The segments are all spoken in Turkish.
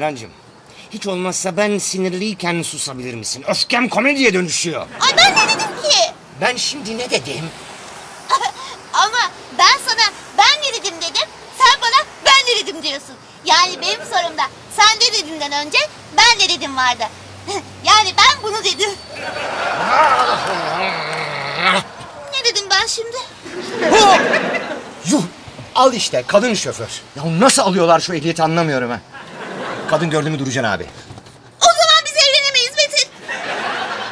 Nalan'cığım hiç olmazsa ben sinirliyken susabilir misin? Öfkem komediye dönüşüyor. Ay ben ne dedim ki? Ben şimdi ne dedim? Ama ben sana ben ne dedim dedim. Sen bana ben ne dedim diyorsun. Yani benim sorumda sen ne dediğinden önce ben ne dedim vardı. yani ben bunu dedim. ne dedim ben şimdi? Yuh! Al işte kadın şoför. Ya nasıl alıyorlar şu ehliyeti anlamıyorum ha. Kadın gördü mü duracaksın abi. O zaman biz evlenemeyiz Metin.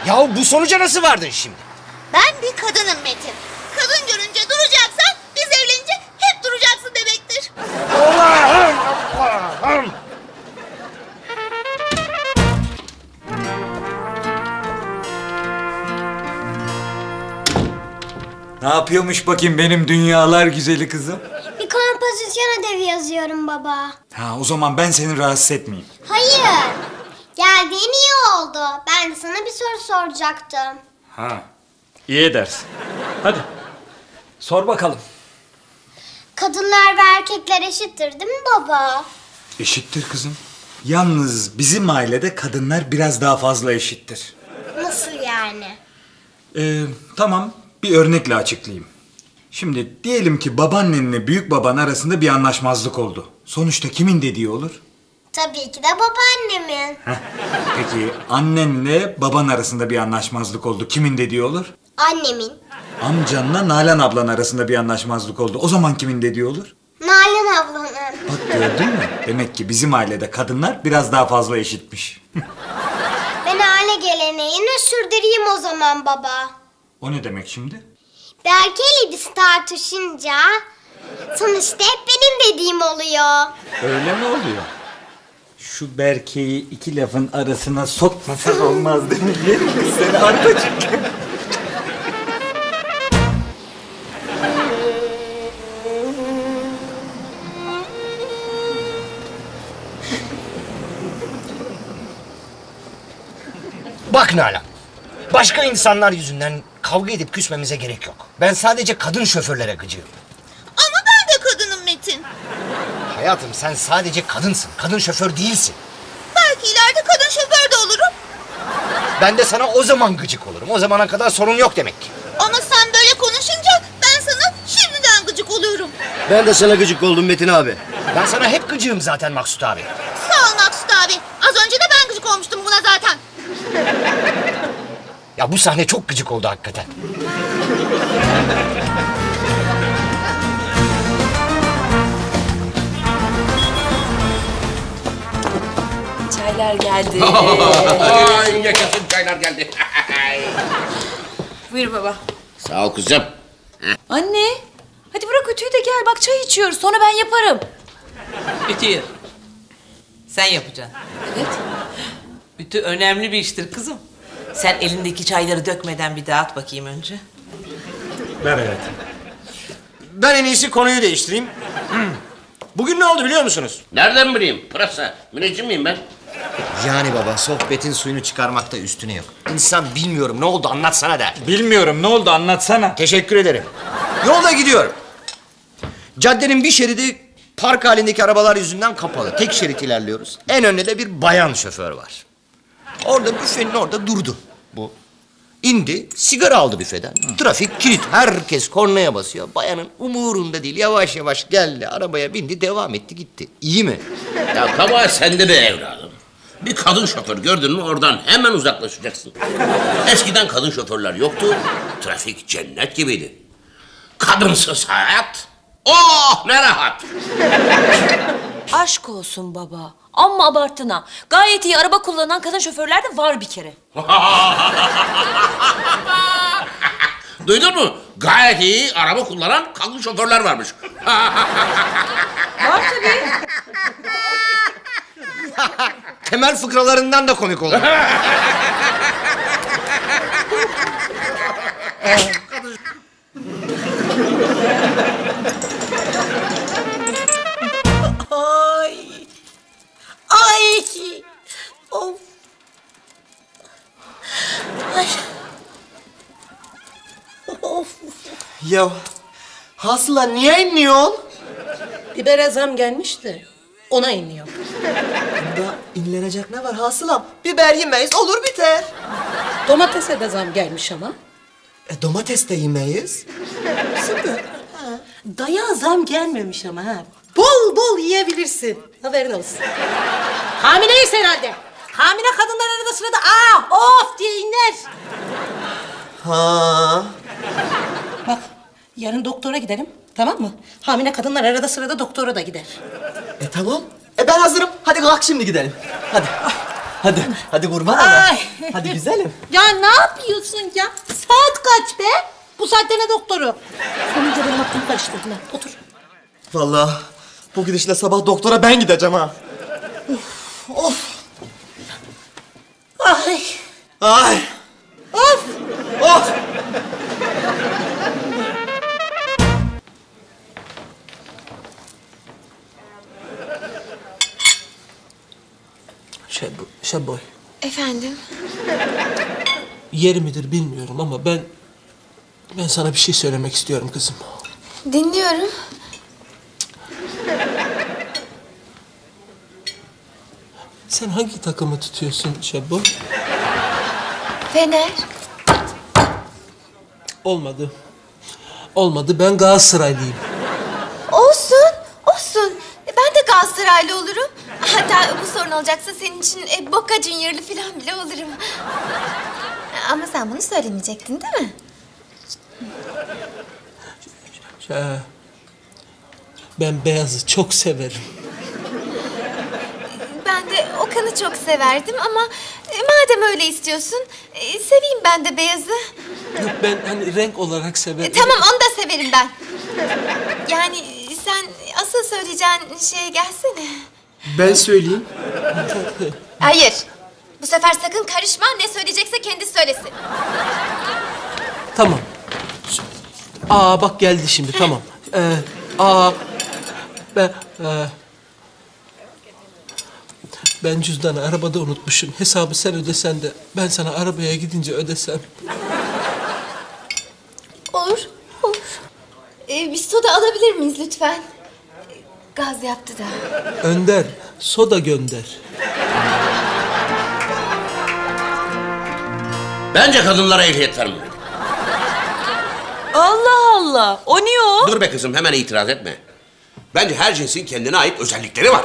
Ya bu sonuca nasıl vardın şimdi? Ben bir kadınım Metin. Kadın görünce duracaksan biz evlenince hep duracaksın demektir. Allah'ım! Allah'ım! Ne yapıyormuş bakayım benim dünyalar güzeli kızım? Kompozisyon ödevi yazıyorum baba. Ha o zaman ben seni rahatsız etmeyeyim. Hayır. Geldiğin iyi oldu. Ben de sana bir soru soracaktım. Ha. İyi edersin. Hadi. Sor bakalım. Kadınlar ve erkekler eşittir değil mi baba? Eşittir kızım. Yalnız bizim ailede kadınlar biraz daha fazla eşittir. Nasıl yani? Ee, tamam bir örnekle açıklayayım. Şimdi diyelim ki babaannenle büyük baban arasında bir anlaşmazlık oldu. Sonuçta kimin dediği olur? Tabii ki de babaannemin. Heh. Peki annenle baban arasında bir anlaşmazlık oldu. Kimin dediği olur? Annemin. Amcanla Nalan ablan arasında bir anlaşmazlık oldu. O zaman kimin dediği olur? Nalan ablanın. Bak gördün mü? Demek ki bizim ailede kadınlar biraz daha fazla eşitmiş. Ben aile geleneğini sürdüreyim o zaman baba. o ne demek şimdi? Berke'yle biz tartışınca sonuçta hep benim dediğim oluyor. Öyle mi oluyor? Şu Berke'yi iki lafın arasına sokmasak olmaz değil mi? Yerim kız seni arpacık. Bak Nalan. Başka insanlar yüzünden kavga edip küsmemize gerek yok. Ben sadece kadın şoförlere gıcığım. Ama ben de kadınım Metin. Hayatım sen sadece kadınsın. Kadın şoför değilsin. Belki ileride kadın şoför de olurum. Ben de sana o zaman gıcık olurum. O zamana kadar sorun yok demek ki. Ama sen böyle konuşunca ben sana şimdiden gıcık oluyorum. Ben de sana gıcık oldum Metin abi. Ben sana hep gıcığım zaten Maksut abi. Sağ ol Maksut abi. Az önce de ben gıcık olmuştum buna zaten. Ya bu sahne çok gıcık oldu hakikaten. Çaylar geldi. Ay yaşasın çaylar geldi. Buyur baba. Sağ ol kızım. Anne. Hadi bırak ütüyü de gel bak çay içiyoruz sonra ben yaparım. Ütüyü. Sen yapacaksın. Evet. Ütü önemli bir iştir kızım. Sen elindeki çayları dökmeden bir dağıt bakayım önce. Ver hayatım. Ben en iyisi konuyu değiştireyim. Bugün ne oldu biliyor musunuz? Nereden bileyim? Pırasa. Müneccim miyim ben? Yani baba sohbetin suyunu çıkarmakta üstüne yok. İnsan bilmiyorum ne oldu anlatsana der. Bilmiyorum ne oldu anlatsana. Teşekkür ederim. Yolda gidiyorum. Caddenin bir şeridi Park halindeki arabalar yüzünden kapalı. Tek şerit ilerliyoruz. En önde de bir bayan şoför var. Orada büfenin orada durdu bu. İndi, sigara aldı büfeden. Trafik kilit, herkes kornaya basıyor. Bayanın umurunda değil, yavaş yavaş geldi, arabaya bindi, devam etti, gitti. İyi mi? Ya kabahat sende be evladım. Bir kadın şoför gördün mü oradan hemen uzaklaşacaksın. Eskiden kadın şoförler yoktu. Trafik cennet gibiydi. Kadınsız hayat. Oh ne rahat. Aşk olsun baba. Amma abarttın ha. Gayet iyi araba kullanan kadın şoförler de var bir kere. Duydun mu? Gayet iyi araba kullanan kadın şoförler varmış. Var tabii. Temel fıkralarından da komik oldu. Ay. Ay. Of. Ay. Of. Ya Hasıla niye inliyorsun? Bibere zam gelmişti. Ona iniyor. Da inlenecek ne var Hasılam? Biber yemeyiz olur biter. Domatese de zam gelmiş ama. E domates de yemeyiz. Süper. Daya zam gelmemiş ama ha. Bol bol yiyebilirsin. Haberin olsun. Hamileyiz herhalde. Hamile kadınlar arada sırada aa of diye iner. Ha. Bak yarın doktora gidelim tamam mı? Hamile kadınlar arada sırada doktora da gider. E tamam. E ben hazırım. Hadi kalk şimdi gidelim. Hadi. Hadi. Hadi kurban olayım. Ay. Hadi güzelim. Ya ne yapıyorsun ya? Saat kaç be? Bu saatte ne doktoru? Sonunca benim aklımı karıştırdın ha. Otur. Vallahi bu gidişle sabah doktora ben gideceğim ha. Of. Ay. Ay. Of. Of. Şey, şey boy. Efendim? Yeri midir bilmiyorum ama ben... Ben sana bir şey söylemek istiyorum kızım. Dinliyorum. Sen hangi takımı tutuyorsun Şebo? Fener. Olmadı. Olmadı. Ben Galatasaraylıyım. Olsun, olsun. E, Ben de Galatasaraylı olurum. Hatta bu sorun olacaksa senin için e, Boca Junior'lı falan bile olurum. Ama sen bunu söylemeyecektin değil mi? Ben beyazı çok severim. Ben de Okan'ı çok severdim ama e, madem öyle istiyorsun, e, seveyim ben de beyazı. Yok ben hani renk olarak E, severim. tamam onu da severim ben. Yani e, sen asıl söyleyeceğin şeye gelsene. Ben söyleyeyim. Hayır. Bu sefer sakın karışma. Ne söyleyecekse kendi söylesin. Tamam. Aa bak geldi şimdi tamam. Ee, aa ben ee, ben cüzdanı arabada unutmuşum. Hesabı sen ödesen de ben sana arabaya gidince ödesem. Olur, olur. Ee, bir soda alabilir miyiz lütfen? Ee, Gaz yaptı da. Önder soda gönder. Bence kadınlara ehliyet vermiyor. Allah Allah. O niye o? Dur be kızım hemen itiraz etme. Bence her cinsin kendine ait özellikleri var.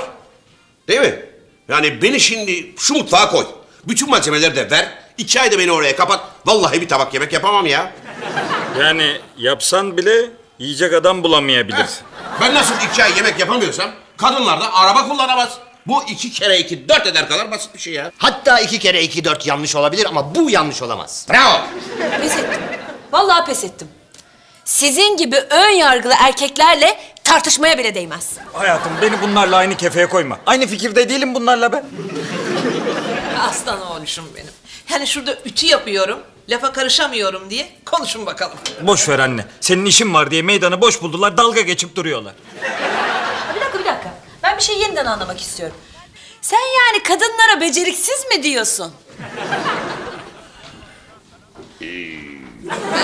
Değil mi? Yani beni şimdi şu mutfağa koy. Bütün malzemeleri de ver. İki ayda beni oraya kapat. Vallahi bir tabak yemek yapamam ya. Yani yapsan bile yiyecek adam bulamayabilirsin. Ben nasıl iki ay yemek yapamıyorsam kadınlar da araba kullanamaz. Bu iki kere iki dört eder kadar basit bir şey ya. Hatta iki kere iki dört yanlış olabilir ama bu yanlış olamaz. Bravo. Pes ettim. Vallahi pes ettim. Sizin gibi ön yargılı erkeklerle tartışmaya bile değmez. Hayatım beni bunlarla aynı kefeye koyma. Aynı fikirde değilim bunlarla ben. Aslan oğluşum benim. Yani şurada ütü yapıyorum, lafa karışamıyorum diye konuşun bakalım. Boş ver anne. Senin işin var diye meydanı boş buldular dalga geçip duruyorlar. Bir dakika bir dakika. Ben bir şey yeniden anlamak istiyorum. Sen yani kadınlara beceriksiz mi diyorsun?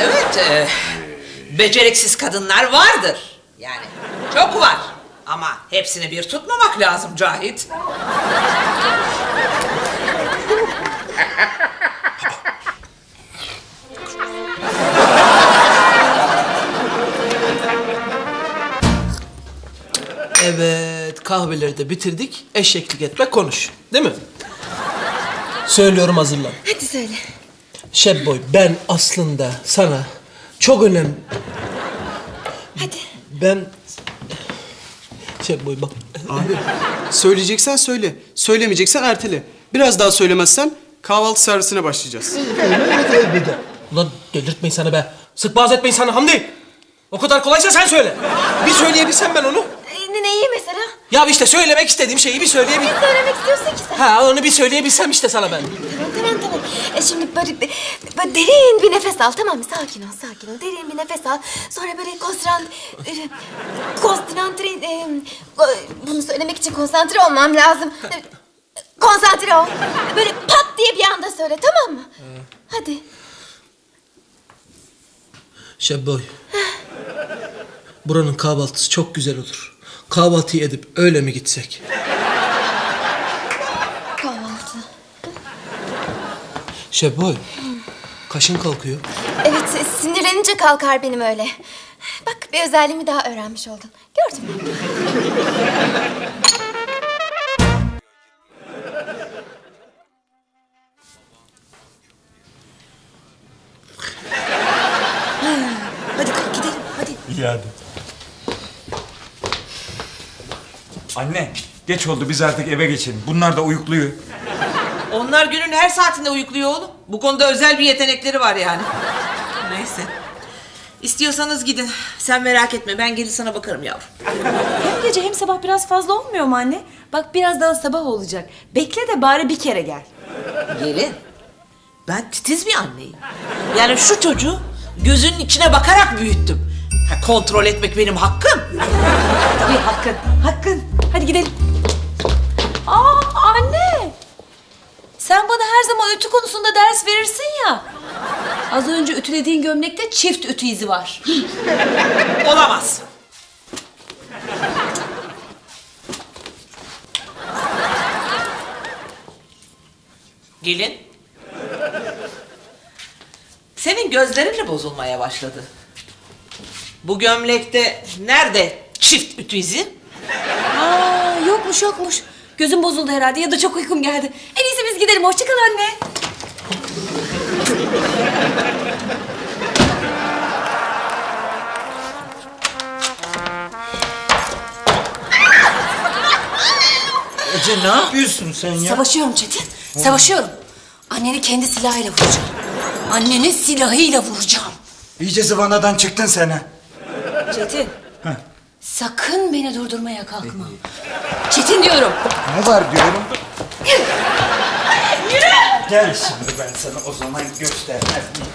Evet, e, beceriksiz kadınlar vardır. Yani çok var. Ama hepsini bir tutmamak lazım Cahit. Evet, kahveleri de bitirdik. Eşeklik etme, konuş. Değil mi? Söylüyorum hazırlan. Hadi söyle. Şebboy, ben aslında sana çok önemli... Hadi. Ben... Şebboy bak... Abi söyleyeceksen söyle. Söylemeyeceksen ertele. Biraz daha söylemezsen kahvaltı servisine başlayacağız. Ulan delirtmeyin sana be. Sık boğaz etmeyin sana Hamdi. O kadar kolaysa sen söyle. Bir söyleyebilsem ben onu. Ne, neyi mesela? Ya işte söylemek istediğim şeyi bir söyleyebil... Ne söylemek istiyorsun ki sen? Ha onu bir söyleyebilsem işte sana ben. Tamam tamam tamam. E şimdi böyle, bir- böyle derin bir nefes al tamam mı? Sakin ol sakin ol. Derin bir nefes al. Sonra böyle konsantre... e, Konsantre... e, ko- Bunu söylemek için konsantre olmam lazım. E, Konsantre ol. Böyle pat diye bir anda söyle tamam mı? Hadi. Şebboy. Buranın kahvaltısı çok güzel olur. Kahvaltıyı edip öyle mi gitsek? Kahvaltı. Şebboy. Kaşın kalkıyor. Evet sinirlenince kalkar benim öyle. Bak bir özelliğimi daha öğrenmiş oldun. Gördün mü? Hadi kalk gidelim hadi. İyi hadi. Anne, geç oldu biz artık eve geçelim. Bunlar da uyukluyor. Onlar günün her saatinde uyukluyor oğlum. Bu konuda özel bir yetenekleri var yani. Neyse. İstiyorsanız gidin. Sen merak etme ben gelir sana bakarım yavrum. Hem gece hem sabah biraz fazla olmuyor mu anne? Bak birazdan sabah olacak. Bekle de bari bir kere gel. Gelin. Ben titiz bir anneyim. Yani şu çocuğu gözünün içine bakarak büyüttüm. Ha, kontrol etmek benim hakkım. Tabii hakkın, hakkın. Hadi gidelim. Aa anne! Sen bana her zaman ütü konusunda ders verirsin ya. Az önce ütülediğin gömlekte çift ütü izi var. Olamaz. Gelin. Senin gözlerin de bozulmaya başladı. Bu gömlekte nerede çift ütü izi? Aa yokmuş yokmuş. Gözüm bozuldu herhalde ya da çok uykum geldi. En iyisi biz gidelim. Hoşça kal anne. Ece ne yapıyorsun sen ya? Savaşıyorum Çetin. Savaşıyorum. Anneni kendi silahıyla vuracağım. Anneni silahıyla vuracağım. İyice zıvanadan çıktın sen ha. Çetin. Sakın beni durdurmaya kalkma. Çetin diyorum. Ne var diyorum? Gel şimdi ben sana o zaman göstermez miyim?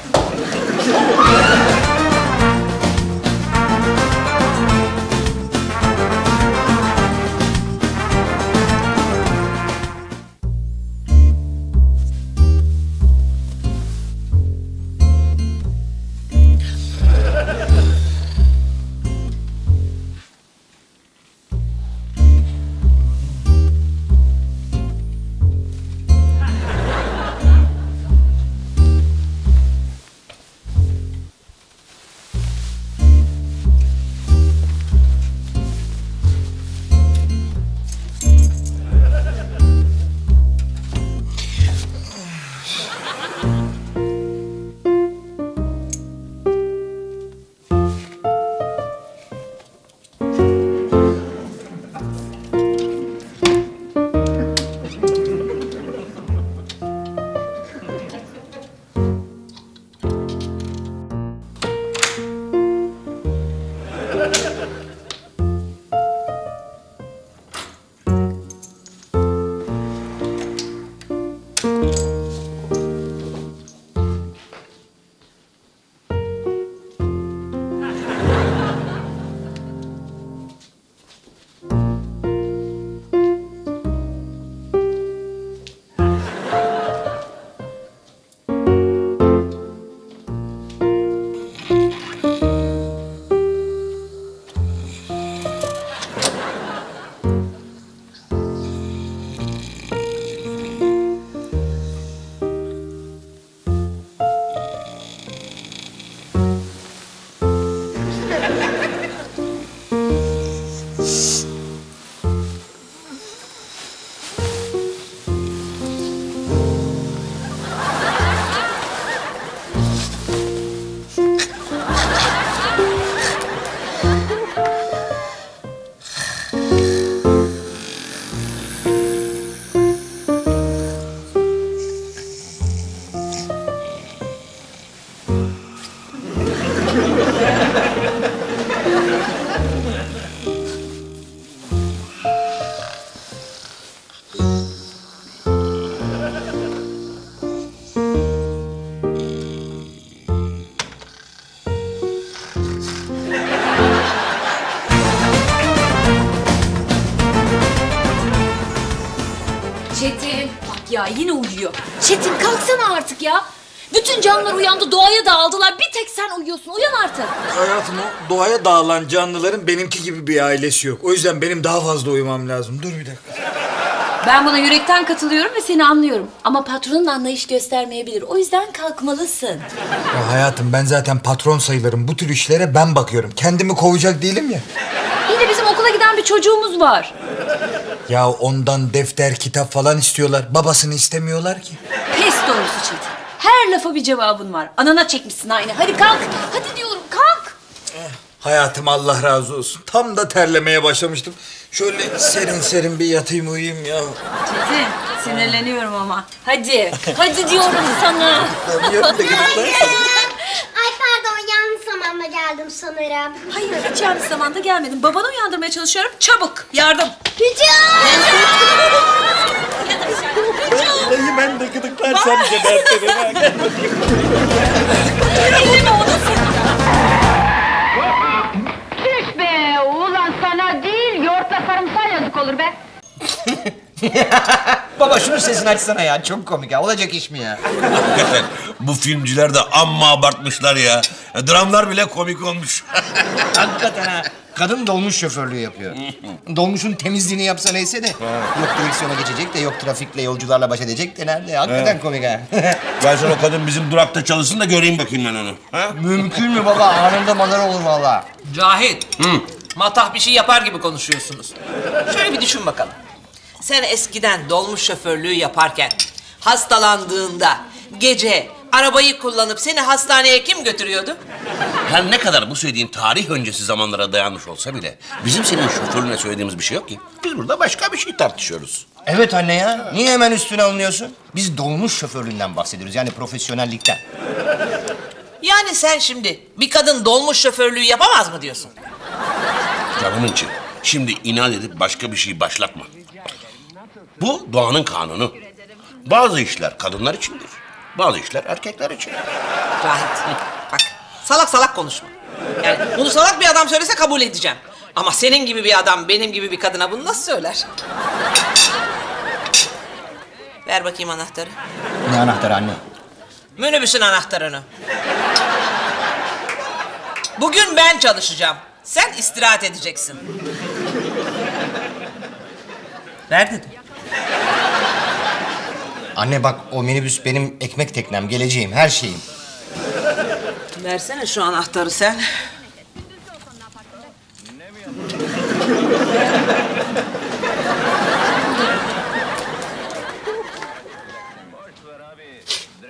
Sen uyuyorsun. Uyan artık. Hayatım o doğaya dağılan canlıların benimki gibi bir ailesi yok. O yüzden benim daha fazla uyumam lazım. Dur bir dakika. Ben buna yürekten katılıyorum ve seni anlıyorum. Ama patronun anlayış göstermeyebilir. O yüzden kalkmalısın. Ya hayatım ben zaten patron sayılırım. Bu tür işlere ben bakıyorum. Kendimi kovacak değilim ya. Yine bizim okula giden bir çocuğumuz var. Ya ondan defter, kitap falan istiyorlar. Babasını istemiyorlar ki. Pes doğrusu Çetin. Her lafa bir cevabın var. Anana çekmişsin aynı. Hadi kalk. Hadi diyorum kalk. Hayatım Allah razı olsun. Tam da terlemeye başlamıştım. Şöyle serin serin bir yatayım uyuyayım ya. Çetin sinirleniyorum ama. Hadi. Hadi diyorum sana. Yarın da gidip Ay pardon yanlış zamanda geldim sanırım. Hayır hiç yanlış zamanda gelmedim. Babanı uyandırmaya çalışıyorum. Çabuk yardım. Vallahi ben de gıdıklarsam gebertirim. Elleme onu sen. Tüh be ulan sana değil yoğurtla sarımsağı yazık olur be. Baba şunun sesini açsana ya. Çok komik ya. Olacak iş mi ya? Hakikaten bu filmciler de amma abartmışlar ya. Dramlar bile komik olmuş. Hakikaten ha. Kadın dolmuş şoförlüğü yapıyor. Dolmuşun temizliğini yapsa neyse de. Yok direksiyona geçecek de yok trafikle yolcularla baş edecek de nerede? Hakikaten komik ha. Gelsin o kadın bizim durakta çalışsın da göreyim bakayım ben onu. Ha? Mümkün mü baba? Anında manzara olur valla. Cahit. Matah bir şey yapar gibi konuşuyorsunuz. Şöyle bir düşün bakalım. Sen eskiden dolmuş şoförlüğü yaparken hastalandığında gece arabayı kullanıp seni hastaneye kim götürüyordu? Her ne kadar bu söylediğin tarih öncesi zamanlara dayanmış olsa bile bizim senin şoförüne söylediğimiz bir şey yok ki. Biz burada başka bir şey tartışıyoruz. Evet anne ya. Niye hemen üstüne alınıyorsun? Biz dolmuş şoförlüğünden bahsediyoruz. Yani profesyonellikten. Yani sen şimdi bir kadın dolmuş şoförlüğü yapamaz mı diyorsun? Canımın için. Şimdi inat edip başka bir şey başlatma. Bu doğanın kanunu. Bazı işler kadınlar içindir. Bazı işler erkekler için. Cahit bak salak salak konuşma. Yani bunu salak bir adam söylese kabul edeceğim. Ama senin gibi bir adam benim gibi bir kadına bunu nasıl söyler? Ver bakayım anahtarı. Ne anahtarı anne? Minibüsün anahtarını. Bugün ben çalışacağım. Sen istirahat edeceksin. Ver dedim. Anne bak o minibüs benim ekmek teknem, geleceğim, her şeyim. Versene şu anahtarı sen.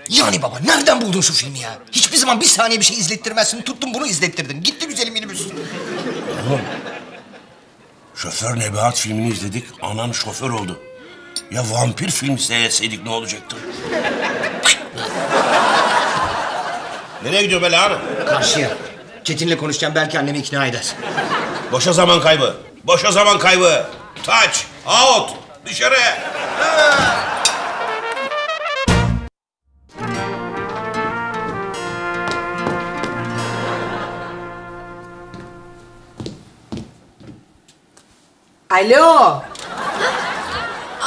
Yani baba nereden buldun şu filmi ya? Hiçbir zaman bir saniye bir şey izlettirmezsin. Tuttun bunu izlettirdin. Gitti güzelim minibüs. Şoför Nebahat filmini izledik. Anan şoför oldu. Ya vampir film seyretseydik ne olacaktı? Nereye gidiyor be lan? Karşıya. Çetin'le konuşacağım belki annemi ikna eder. Boşa zaman kaybı. Boşa zaman kaybı. Touch, out, dışarı. Alo.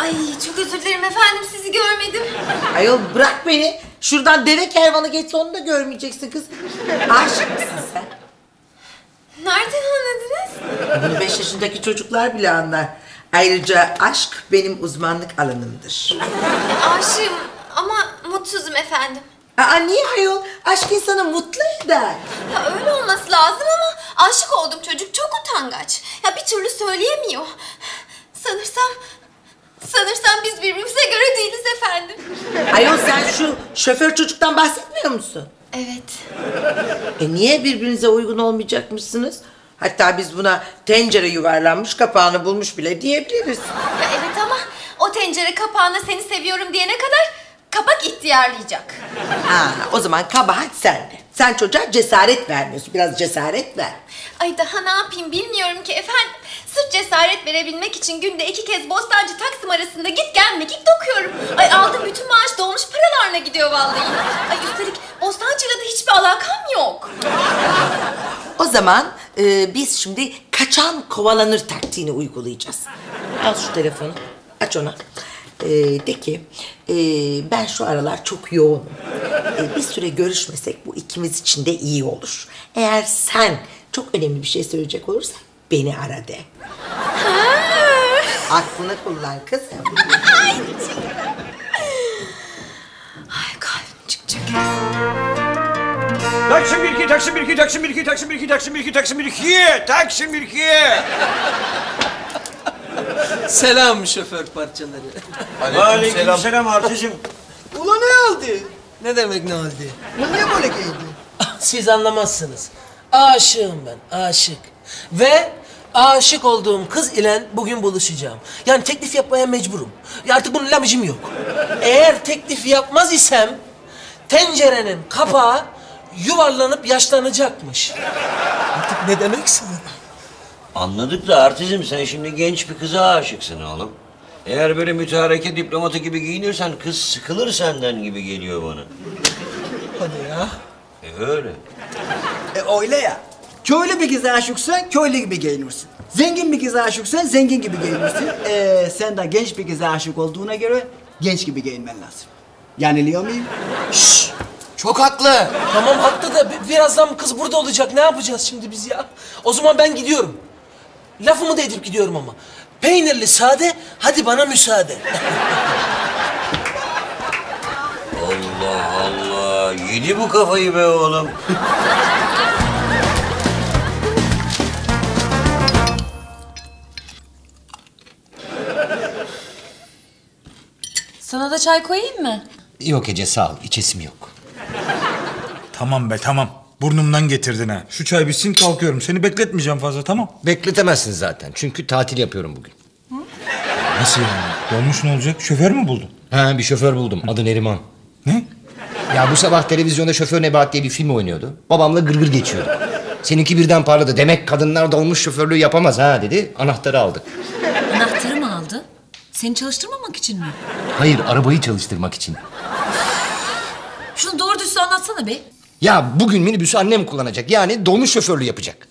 Ay çok özür dilerim efendim sizi görmedim. Ayol bırak beni. Şuradan deve kervanı geçse onu da görmeyeceksin kız. Aşık mısın sen? Nereden anladınız? Bunu beş yaşındaki çocuklar bile anlar. Ayrıca aşk benim uzmanlık alanımdır. Aşığım ama mutsuzum efendim. Aa niye ayol? Aşk insanı mutlu eder. Ya öyle olması lazım ama aşık oldum çocuk çok utangaç. Ya bir türlü söyleyemiyor. Sanırsam sanırsam biz birbirimize göre değiliz efendim. Ayol sen şu şoför çocuktan bahsetmiyor musun? Evet. E niye birbirinize uygun olmayacakmışsınız? Hatta biz buna tencere yuvarlanmış kapağını bulmuş bile diyebiliriz. Ya evet ama o tencere kapağına seni seviyorum diyene kadar kapak ihtiyarlayacak. Ha, o zaman kabahat sende. Sen çocuğa cesaret vermiyorsun. Biraz cesaret ver. Ay daha ne yapayım bilmiyorum ki efendim. Sırf cesaret verebilmek için günde iki kez Bostancı Taksim arasında git gel mekik dokuyorum. Ay aldığım bütün maaş dolmuş paralarına gidiyor vallahi. Ay üstelik Bostancı'yla da hiçbir alakam yok. O zaman e, biz şimdi kaçan kovalanır taktiğini uygulayacağız. Al şu telefonu. Aç onu. Ee, de ki ee, ben şu aralar çok yoğunum. Ee, bir süre görüşmesek bu ikimiz için de iyi olur. Eğer sen çok önemli bir şey söyleyecek olursan beni ara de. Aklını kullan kızım. Ay kalbim çıkacak. Taksim 1 2 Taksim 1 2 Taksim 1 2 Taksim 1 2 Taksim 1 2 Taksim 1 2 Taksim 1 2 Selam şoför parçaları. Aleyküm selam Artıcığım. Ulan ne oldu? Ne demek ne oldu? Bu niye böyle giydi? Siz anlamazsınız. Aşığım ben, aşık. Ve aşık olduğum kız ile bugün buluşacağım. Yani teklif yapmaya mecburum. Ya artık bunun lamıcım yok. Eğer teklif yapmaz isem tencerenin kapağı yuvarlanıp yaşlanacakmış. Artık ne demekse. Anladık da Artizm sen şimdi genç bir kıza aşıksın oğlum. Eğer böyle mütareke diplomatı gibi giyinirsen kız sıkılır senden gibi geliyor bana. Hadi ya. E öyle. E öyle ya. Köylü bir kıza aşıksan köylü gibi giyinirsin. Zengin bir kıza aşıksan zengin gibi giyinirsin. Ee, sen de genç bir kıza aşık olduğuna göre genç gibi giyinmen lazım. Yanılıyor muyum? Şşş! Çok haklı. Tamam haklı da bi- birazdan kız burada olacak. Ne yapacağız şimdi biz ya? O zaman ben gidiyorum. Lafımı da edip gidiyorum ama. Peynirli sade, hadi bana müsaade. Allah Allah. Yedi bu kafayı be oğlum. Sana da çay koyayım mı? Yok Ece sağ ol. içesim yok. Tamam be tamam. Burnumdan getirdin ha. Şu çay bitsin kalkıyorum. Seni bekletmeyeceğim fazla tamam. Bekletemezsin zaten. Çünkü tatil yapıyorum bugün. Nasıl yani? Dolmuş ne olacak? Şoför mü buldun? Ha bir şoför buldum. Adı Neriman. Ne? Ya bu sabah televizyonda Şoför Nebahat diye bir film oynuyordu. Babamla gırgır geçiyordu. Seninki birden parladı. Demek kadınlar dolmuş şoförlüğü yapamaz ha dedi. Anahtarı aldık. Seni çalıştırmamak için mi? Hayır arabayı çalıştırmak için. Şunu doğru düzgün anlatsana be. Ya bugün minibüsü annem kullanacak. Yani dolmuş şoförlüğü yapacak.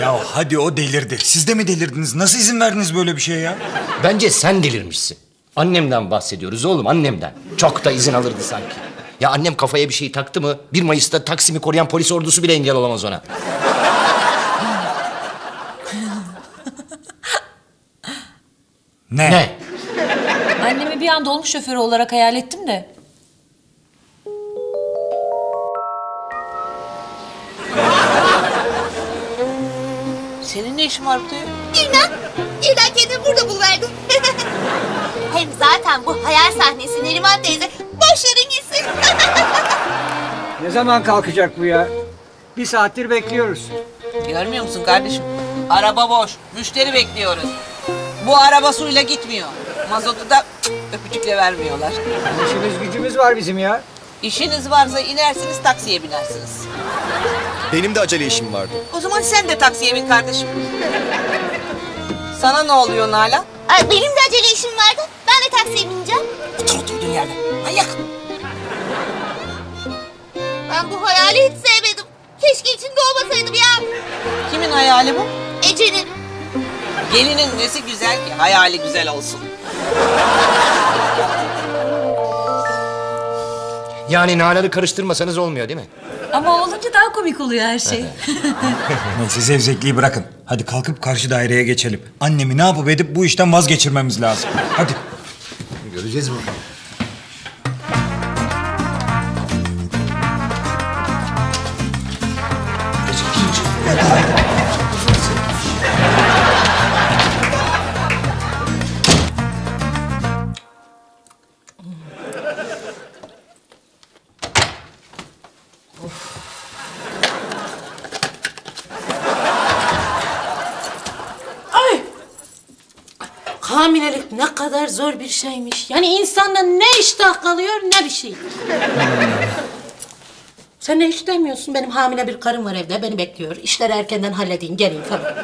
Ya hadi o delirdi. Siz de mi delirdiniz? Nasıl izin verdiniz böyle bir şeye ya? Bence sen delirmişsin. Annemden bahsediyoruz oğlum annemden. Çok da izin alırdı sanki. Ya annem kafaya bir şey taktı mı 1 Mayıs'ta Taksim'i koruyan polis ordusu bile engel olamaz ona. Ne? Ne? Annemi bir an dolmuş şoförü olarak hayal ettim de. Senin ne işin var burada? Bilmem. Birden kendimi burada buluverdim. Hem zaten bu hayal sahnesi Neriman teyze boş verin gitsin. Ne zaman kalkacak bu ya? Bir saattir bekliyoruz. Görmüyor musun kardeşim? Araba boş. Müşteri bekliyoruz. Bu araba suyla gitmiyor. Mazotu da öpücükle vermiyorlar. İşimiz gücümüz var bizim ya. İşiniz varsa inersiniz taksiye binersiniz. Benim de acele işim vardı. O zaman sen de taksiye bin kardeşim. Sana ne oluyor Nalan? Ay, benim de acele işim vardı. Ben de taksiye bineceğim. Otur oturduğun yerde. Manyak. Ben bu hayali hiç sevmedim. Keşke içinde olmasaydım ya. Kimin hayali bu? Ece'nin. Gelinin nesi güzel ki hayali güzel olsun. Yani Nalan'ı karıştırmasanız olmuyor değil mi? Ama olunca daha komik oluyor her şey. Neyse zevzekliği bırakın. Hadi kalkıp karşı daireye geçelim. Annemi ne yapıp edip bu işten vazgeçirmemiz lazım. Hadi. Göreceğiz bunu. Bir şeymiş. Yani insanda ne iştah kalıyor ne bir şey. Sen ne istemiyorsun? Benim hamile bir karım var evde. Beni bekliyor. İşleri erkenden halledeyim, geleyim falan.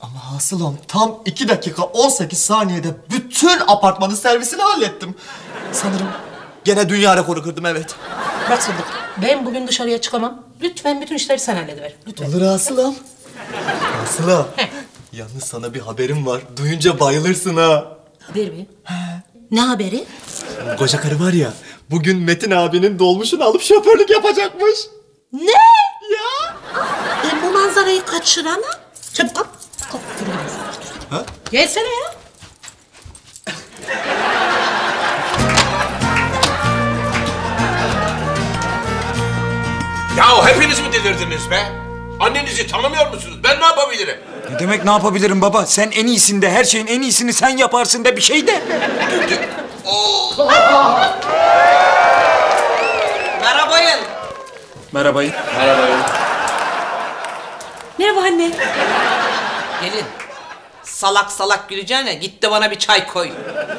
Ama hasılam tam 2 dakika 18 saniyede bütün apartmanın servisini hallettim. Sanırım gene dünya rekoru kırdım evet. Bak Sıddık, ben bugün dışarıya çıkamam. Lütfen bütün işleri sen hallediver. Lütfen. Olur hasılam. Hasılam. Yalnız sana bir haberim var. Duyunca bayılırsın ha. Haber mi? Ne haberi? Koca karı var ya, bugün Metin abinin dolmuşunu alıp şoförlük yapacakmış. Ne? Ya? Ben bu manzarayı kaçıramam. Çabuk kalk. Kalk. Ha? Gelsene ya. Ya hepiniz mi delirdiniz be? Annenizi tanımıyor musunuz? Ben ne yapabilirim? Ne demek ne yapabilirim baba? Sen en iyisinde, her şeyin en iyisini sen yaparsın de bir şey de. Merhabayın. Merhabayın. Merhaba anne. Gelin. Salak salak güleceğine git de bana bir çay koy.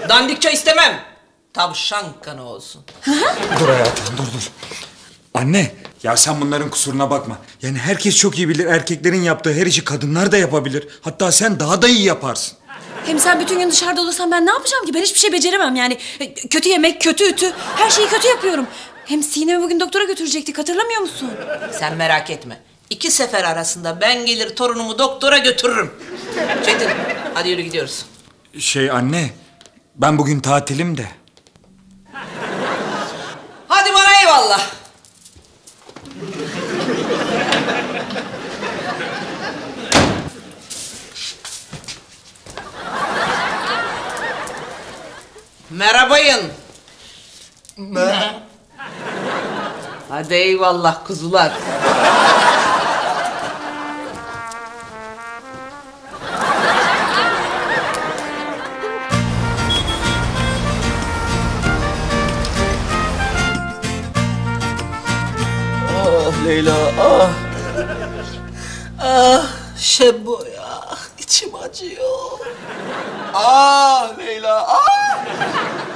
Dandik çay istemem. Tavşan kanı olsun. Dur hayatım dur dur. Anne ya sen bunların kusuruna bakma. Yani herkes çok iyi bilir erkeklerin yaptığı her işi kadınlar da yapabilir. Hatta sen daha da iyi yaparsın. Hem sen bütün gün dışarıda olursan ben ne yapacağım ki? Ben hiçbir şey beceremem yani. E, Kötü yemek, kötü ütü. Her şeyi kötü yapıyorum. Hem Sinem'i bugün doktora götürecektik hatırlamıyor musun? Sen merak etme. İki sefer arasında ben gelir torunumu doktora götürürüm. Çetin hadi yürü gidiyoruz. Şey anne ben bugün tatilim de. Hadi bana eyvallah. Merhabayın. Ne? Hadi eyvallah kuzular. Ah Leyla ah. Ah Şebbo ya içim acıyor. Ah Leyla ah.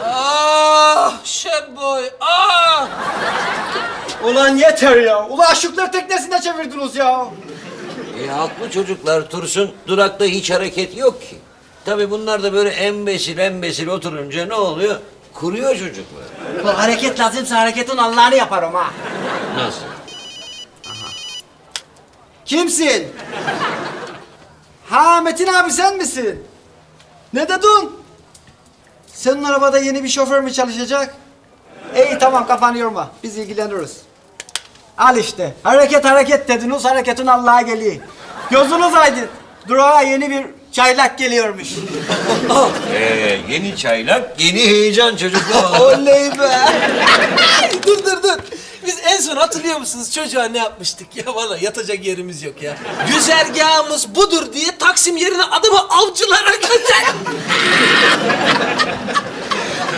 Ah Şebboy ah. Ulan yeter ya. Ulan aşıklar teknesinde çevirdiniz ya. E haklı çocuklar Tursun. Durakta hiç hareket yok ki. Tabii bunlar da böyle embesil embesil oturunca ne oluyor? Kuruyor çocuklar. Ulan hareket lazımsa hareketin Allah'ını yaparım ha. Nasıl? Kimsin? Ha Metin abi sen misin? Ne dedin? Senin arabada yeni bir şoför mü çalışacak? İyi tamam kafanı yorma. Biz ilgileniriz. Al işte. Hareket hareket dediniz. Hareketin Allah'a geliyor. Gözünüz aydın. Durağa yeni bir çaylak geliyormuş. Ee, yeni çaylak, yeni heyecan çocuklar. Oley be. dur dur dur. Biz en son hatırlıyor musunuz çocuğa ne yapmıştık ya valla yatacak yerimiz yok ya. Güzergahımız budur diye Taksim yerine adımı avcılara gönder.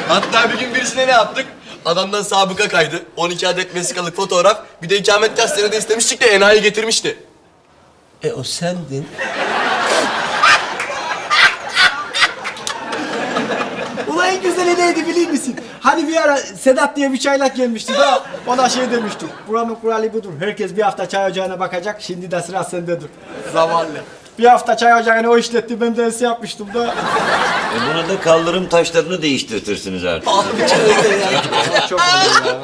Hatta bir gün birisine ne yaptık? Adamdan sabıka kaydı, 12 adet vesikalık fotoğraf, bir de ikamet gazeteleri de istemiştik de enayi getirmişti. E o sendin. Ulan en güzeli neydi biliyor musun? Hani bir ara Sedat diye bir çaylak gelmişti da ona şey demişti. Buranın kuralı budur. Herkes bir hafta çay ocağına bakacak. Şimdi de sıra sendedir. Zavallı. Bir hafta çay ocağını o işletti. Ben de ense yapmıştım da. E buna da kaldırım taşlarını değiştirtirsiniz artık. Çok oldu ya.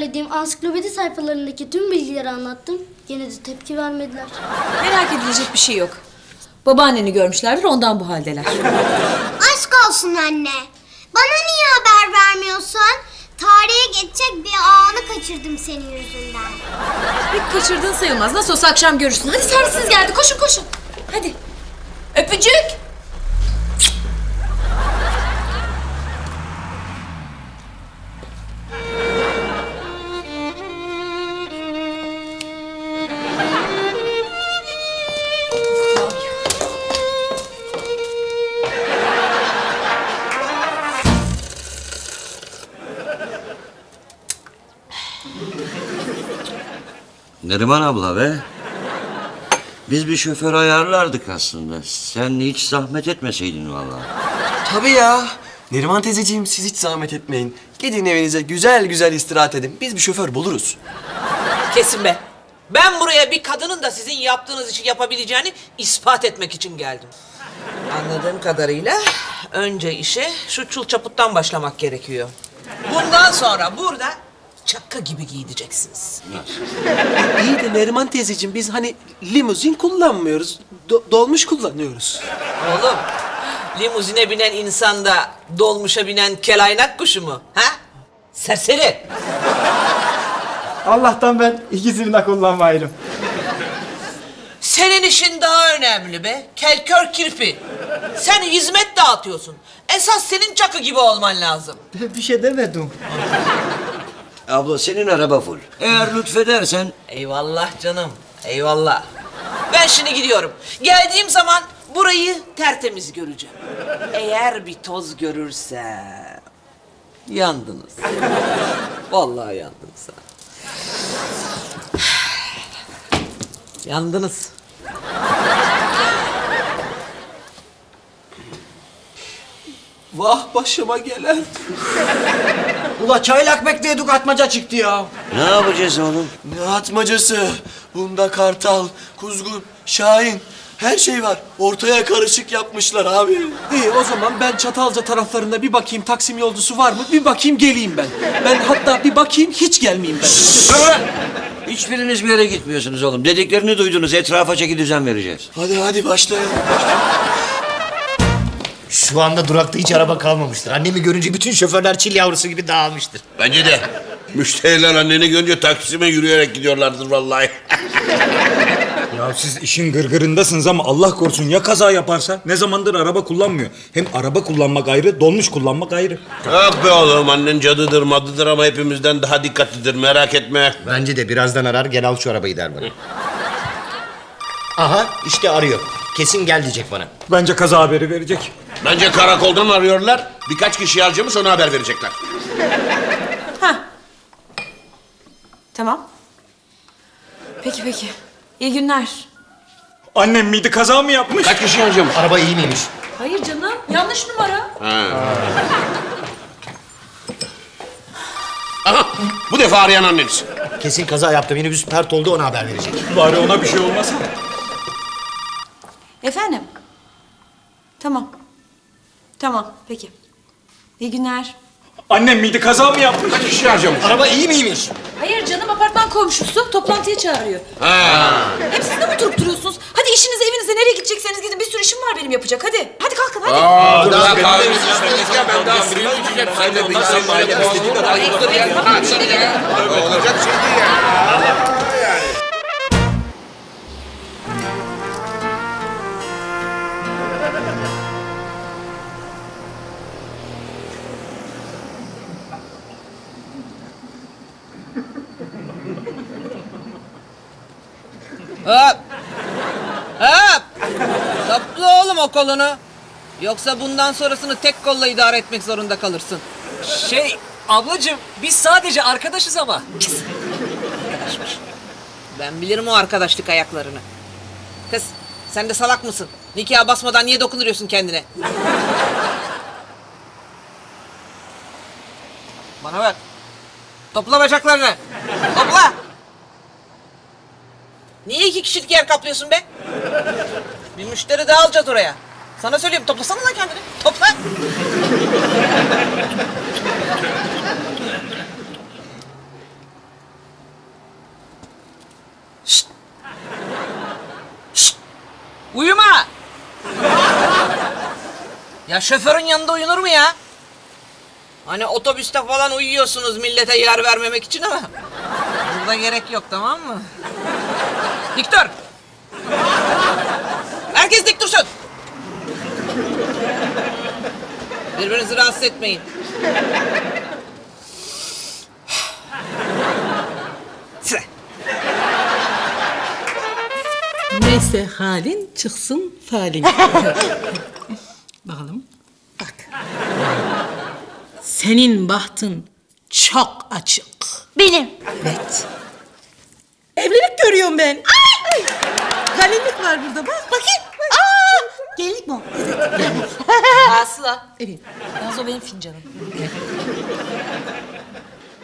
Ezberlediğim ansiklopedi sayfalarındaki tüm bilgileri anlattım. Gene de tepki vermediler. Merak edilecek bir şey yok. Babaanneni görmüşlerdir ondan bu haldeler. Aşk olsun anne. Bana niye haber vermiyorsun? Tarihe geçecek bir anı kaçırdım senin yüzünden. Pek kaçırdığın sayılmaz. Nasıl olsa akşam görürsün. Hadi servisiz geldi. Koşun koşun. Neriman abla be. Biz bir şoför ayarlardık aslında. Sen hiç zahmet etmeseydin vallahi. Tabii ya. Neriman teyzeciğim siz hiç zahmet etmeyin. Gidin evinize güzel güzel istirahat edin. Biz bir şoför buluruz. Kesin be. Ben buraya bir kadının da sizin yaptığınız işi yapabileceğini ispat etmek için geldim. Anladığım kadarıyla önce işe şu çul çaputtan başlamak gerekiyor. Bundan sonra burada çakı gibi giyineceksiniz. İyi de Neriman teyzeciğim biz hani limuzin kullanmıyoruz. Do- dolmuş kullanıyoruz. Oğlum, limuzine binen insan da dolmuşa binen kelaynak kuşu mu? Ha? Serseri. Allah'tan ben ikisini de kullanmayırım. Senin işin daha önemli be. Kelkör kirpi. Sen hizmet dağıtıyorsun. Esas senin çakı gibi olman lazım. Bir şey demedim. Abla senin araba full. Eğer lütfedersen... Eyvallah canım. Eyvallah. Ben şimdi gidiyorum. Geldiğim zaman burayı tertemiz göreceğim. Eğer bir toz görürsem... Yandınız. Vallahi yandınız. Yandınız. Vah başıma gelen. Ula çaylak bekliyorduk atmaca çıktı ya. Ne yapacağız oğlum? Ne atmacası? Bunda kartal, kuzgun, şahin her şey var. Ortaya karışık yapmışlar abi. İyi o zaman ben Çatalca taraflarında bir bakayım Taksim yolcusu var mı? Bir bakayım geleyim ben. Ben hatta bir bakayım hiç gelmeyeyim ben. Hiçbiriniz bir yere gitmiyorsunuz oğlum. Dediklerini duydunuz. Etrafa çeki düzen vereceğiz. Hadi hadi başlayalım. Şu anda durakta hiç araba kalmamıştır. Annemi görünce bütün şoförler çil yavrusu gibi dağılmıştır. Bence de. Müşteriler anneni görünce Taksim'e yürüyerek gidiyorlardır vallahi. Ya siz işin gırgırındasınız ama Allah korusun ya kaza yaparsa? Ne zamandır araba kullanmıyor. Hem araba kullanmak ayrı, dolmuş kullanmak ayrı. Yok be oğlum annen cadıdır madıdır ama hepimizden daha dikkatlidir merak etme. Bence de birazdan arar gel al şu arabayı der bana. Aha işte arıyor. Kesin gel diyecek bana. Bence kaza haberi verecek. Bence karakoldan arıyorlar. Birkaç kişi harcamış ona haber verecekler. Tamam. Peki peki. İyi günler. Annem miydi kaza mı yapmış? Kaç kişi harcamış? Araba iyi miymiş? Hayır canım. Yanlış numara. Ha. Aha bu defa arayan anneniz. Kesin kaza yaptı. Minibüs pert oldu ona haber verecek. Bari ona bir şey olmasa. Efendim? Tamam. Tamam peki. İyi günler. Annem miydi kaza mı yapmış? Kaç kişi harcamış? Araba iyi miymiş? Hayır canım apartman komşusu toplantıya çağırıyor. Ha. Hep siz de mi durup duruyorsunuz? Hadi işinize evinize nereye gidecekseniz gidin. Bir sürü işim var benim yapacak. Hadi. Hadi kalkın hadi. Aa, daha kahvemizi içmedik ya ben daha suyu içeceğim. Sen de bir sen böyle Olacak şey değil ya. Hop! Hop! Topla oğlum o kolunu. Yoksa bundan sonrasını tek kolla idare etmek zorunda kalırsın. Şey ablacığım biz sadece arkadaşız ama. Arkadaşmış. Ben bilirim o arkadaşlık ayaklarını. Kız sen de salak mısın? Nikaha basmadan niye dokunuyorsun kendine? Bana bak. Topla bacaklarını. Topla. Niye iki kişilik yer kaplıyorsun be? Bir müşteri daha alacağız oraya. Sana söylüyorum toplasana lan kendini. Topla. Uyuma. Ya şoförün yanında uyunur mu ya? Hani otobüste falan uyuyorsunuz millete yer vermemek için ama burada gerek yok tamam mı? Dik dur. Herkes dik dursun. Birbirinizi rahatsız etmeyin. Sıra. Neyse halin çıksın falin. Bakalım. Bak. Senin bahtın çok açık. Benim. Evet. Evlilik görüyorum ben. Ay! gelinlik var burada bak. Bakayım. Aa, gelinlik mi o? Asla. Evet. Yalnız o benim fincanım.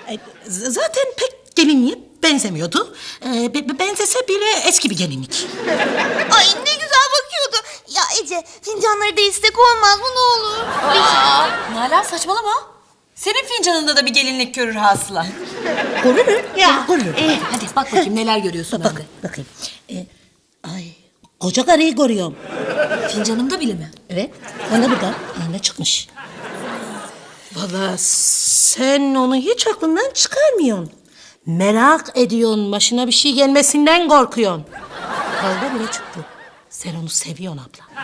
E, z- Zaten pek gelinliğe benzemiyordu. E, be- be- benzese bile eski bir gelinlik. Ay ne güzel bakıyordu. Ya Ece fincanları değişsek olmaz mı ne olur? Aa, Nalan saçmalama. Senin fincanında da bir gelinlik görür Hasıla. Görürüm. Ya. Görürüm. Ee, hadi bak bakayım neler görüyorsun Bak, bende. bakayım. E, ay koca karıyı görüyorum. Fincanımda bile mi? Evet. Bana burada. Önüne çıkmış. Valla sen onu hiç aklından çıkarmıyorsun. Merak ediyorsun. Başına bir şey gelmesinden korkuyorsun. Halde bile çıktı. Sen onu seviyorsun abla.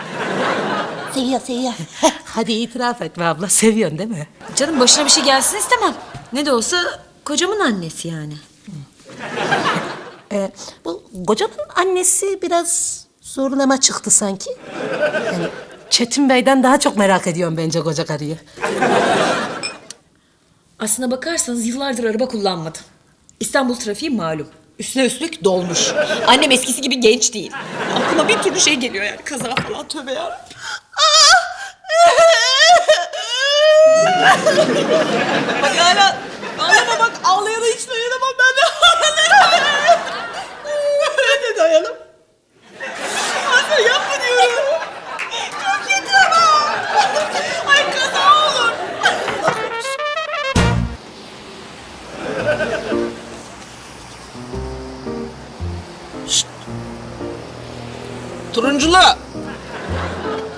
Seviyor seviyor. Hadi itiraf et be abla. Seviyorsun değil mi? Canım başına bir şey gelsin istemem. Ne de olsa kocamın annesi yani. Ee, bu kocamın annesi biraz zorlama çıktı sanki. Yani Çetin Bey'den daha çok merak ediyorum bence koca karıyı. Aslına bakarsanız yıllardır araba kullanmadım. İstanbul trafiği malum. Üstüne üstlük dolmuş. Annem eskisi gibi genç değil. Aklıma bir türlü şey geliyor yani kaza falan tövbe yarabbim. bak hala ağlama bak ağlayana hiç dayanamam ben de De dayanamam. Hasan yapma diyorum. Çok kötü ama. Ay kaza olur. Turunculu.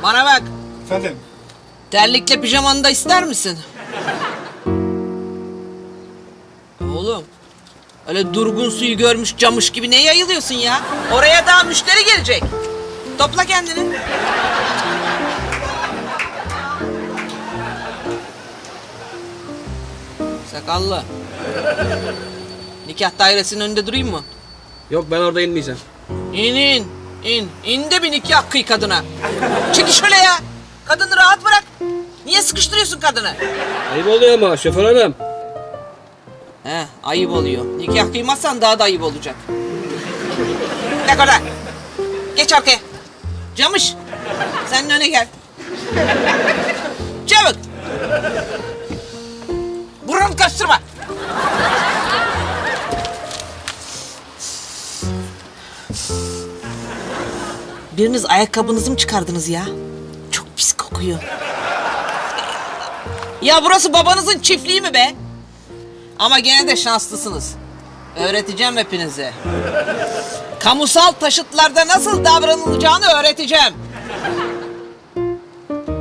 Bana bak. Efendim? Terlikle pijamanı da ister misin? Oğlum. Öyle durgun suyu görmüş camış gibi ne yayılıyorsun ya? Oraya daha müşteri gelecek. Topla kendini. Sakallı. Nikah dairesinin önünde durayım mı? Yok ben orada inmeyeceğim. İn in. İn. İn de bir nikah kıy kadına. Çekil şöyle ya. Kadını rahat bırak. Niye sıkıştırıyorsun kadını? Ayıp oluyor ama şoför hanım. He ayıp oluyor. Nikah kıymazsan daha da ayıp olacak. Bak orada. Geç arkaya. Camış. Sen öne gel. Çabuk. Burun kaçtırma. Biriniz ayakkabınızı mı çıkardınız ya? Çok pis kokuyor. Ya burası babanızın çiftliği mi be? Ama gene de şanslısınız. Öğreteceğim hepinize. Kamusal taşıtlarda nasıl davranılacağını öğreteceğim.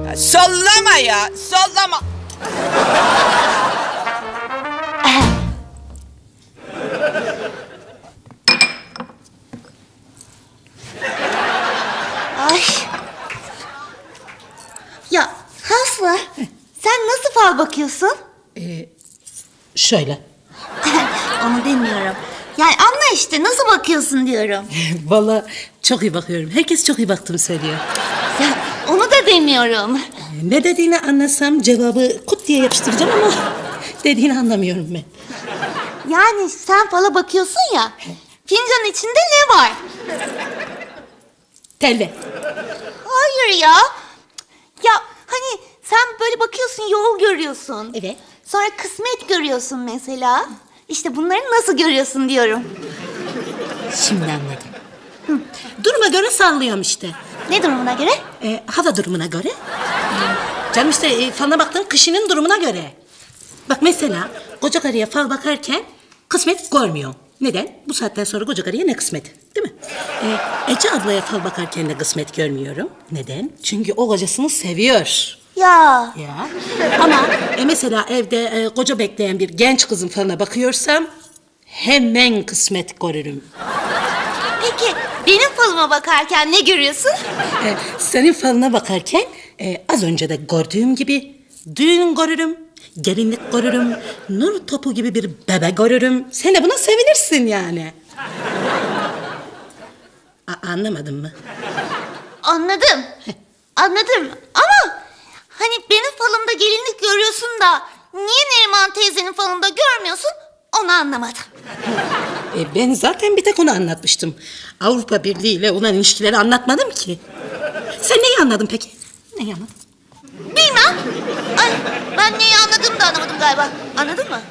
Ya sallama ya, sallama. Ay. Ya Haslı sen nasıl fal bakıyorsun? Ee, şöyle. Onu demiyorum. Yani anla işte nasıl bakıyorsun diyorum. Vallahi çok iyi bakıyorum. Herkes çok iyi baktığını söylüyor. Ya onu da demiyorum. Ne dediğini anlasam cevabı kut diye yapıştıracağım ama dediğini anlamıyorum ben. Yani sen fala bakıyorsun ya. Fincanın içinde ne var? Telve. Hayır ya. Ya hani sen böyle bakıyorsun yol görüyorsun. Evet. Sonra kısmet görüyorsun mesela. İşte bunları nasıl görüyorsun diyorum. Şimdi anladım. Duruma göre sallıyorum işte. Ne durumuna göre? Ee, hava durumuna göre. Canım işte e, falına baktığım kişinin durumuna göre. Bak mesela koca karıya fal bakarken kısmet görmüyor. Neden? Bu saatten sonra koca karıya ne kısmet? Değil mi? Ee, Ece ablaya fal bakarken de kısmet görmüyorum. Neden? Çünkü o kocasını seviyor. Ya. Ya. Ama e, mesela evde e, koca bekleyen bir genç kızın falına bakıyorsam hemen kısmet görürüm. Peki benim falıma bakarken ne görüyorsun? Ee, senin falına bakarken e, az önce de gördüğüm gibi düğün görürüm, gelinlik görürüm, nur topu gibi bir bebe görürüm. Sen de buna sevinirsin yani. A- anlamadın mı? Anladım. Anladım ama hani benim falımda gelinlik görüyorsun da niye Neriman teyzenin falında görmüyorsun onu anlamadım. E, ben zaten bir tek onu anlatmıştım. Avrupa Birliği ile olan ilişkileri anlatmadım ki. Sen neyi anladın peki? Neyi anladın? Bilmem. Ay, ben neyi anladım da anlamadım galiba. Anladın mı?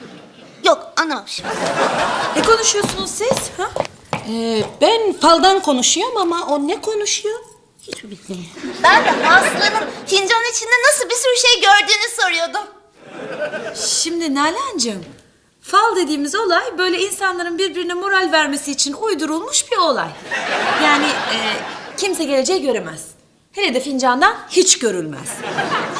Yok anlamamışım. Ne konuşuyorsunuz siz? Ha? Ee, ben faldan konuşuyorum ama o ne konuşuyor? Hiç bilmiyorum. Ben de Aslı'nın fincanın içinde nasıl bir sürü şey gördüğünü soruyordum. Şimdi Nalan'cığım, fal dediğimiz olay böyle insanların birbirine moral vermesi için uydurulmuş bir olay. Yani e, kimse geleceği göremez. Hele de fincandan hiç görülmez.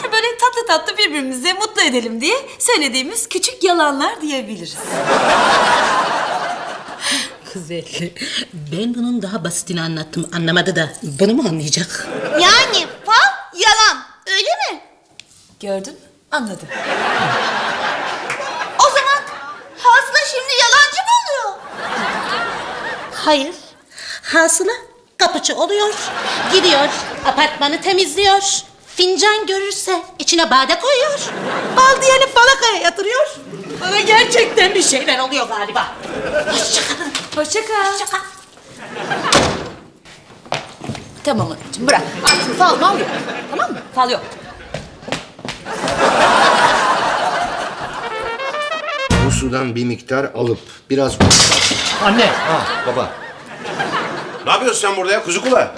Yani böyle tatlı tatlı birbirimizi mutlu edelim diye söylediğimiz küçük yalanlar diyebiliriz. Güzel. Ben bunun daha basitini anlattım. Anlamadı da bunu mu anlayacak? Yani fal yalan öyle mi? Gördün mü? Anladım. O zaman Aslı şimdi yalancı mı oluyor? Hayır. Hasıla kapıcı oluyor. Gidiyor apartmanı temizliyor. Fincan görürse içine bardak koyuyor. Bal diyelim balakaya yatırıyor. Bana gerçekten bir şeyler oluyor galiba. Hoşçakalın. Hoşça kal. Hoşça kal. Tamam anneciğim bırak. Artık fal mal yok. Tamam mı? Fal yok. Bu sudan bir miktar alıp biraz... Anne. Ha baba. Ne yapıyorsun sen burada ya kuzu kulağı?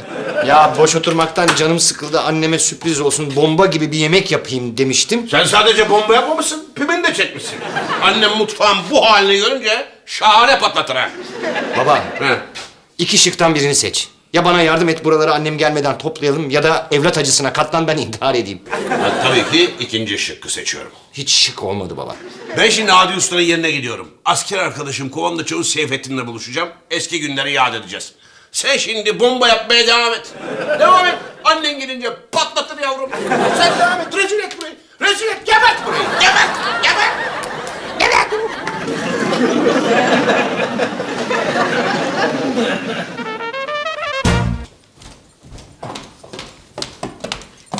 Ya boş oturmaktan canım sıkıldı. Anneme sürpriz olsun bomba gibi bir yemek yapayım demiştim. Sen sadece bomba yapmamışsın, pimini de çekmişsin. Annem mutfağın bu halini görünce şahane patlatır ha. Baba He. iki şıktan birini seç. Ya bana yardım et buraları annem gelmeden toplayalım ya da evlat acısına katlan ben intihar edeyim. Ben tabii ki ikinci şıkkı seçiyorum. Hiç şık olmadı baba. Ben şimdi Adi Usta'nın yerine gidiyorum. Asker arkadaşım Kovanlı Çavuş Seyfettin'le buluşacağım. Eski günleri yad edeceğiz. Sen şimdi bomba yapmaya devam et. Devam et. Annen gelince patlatır yavrum. Sen devam et. Rezil et burayı. Rezil et. Gebert burayı. Gebert. Gebert. Gebert.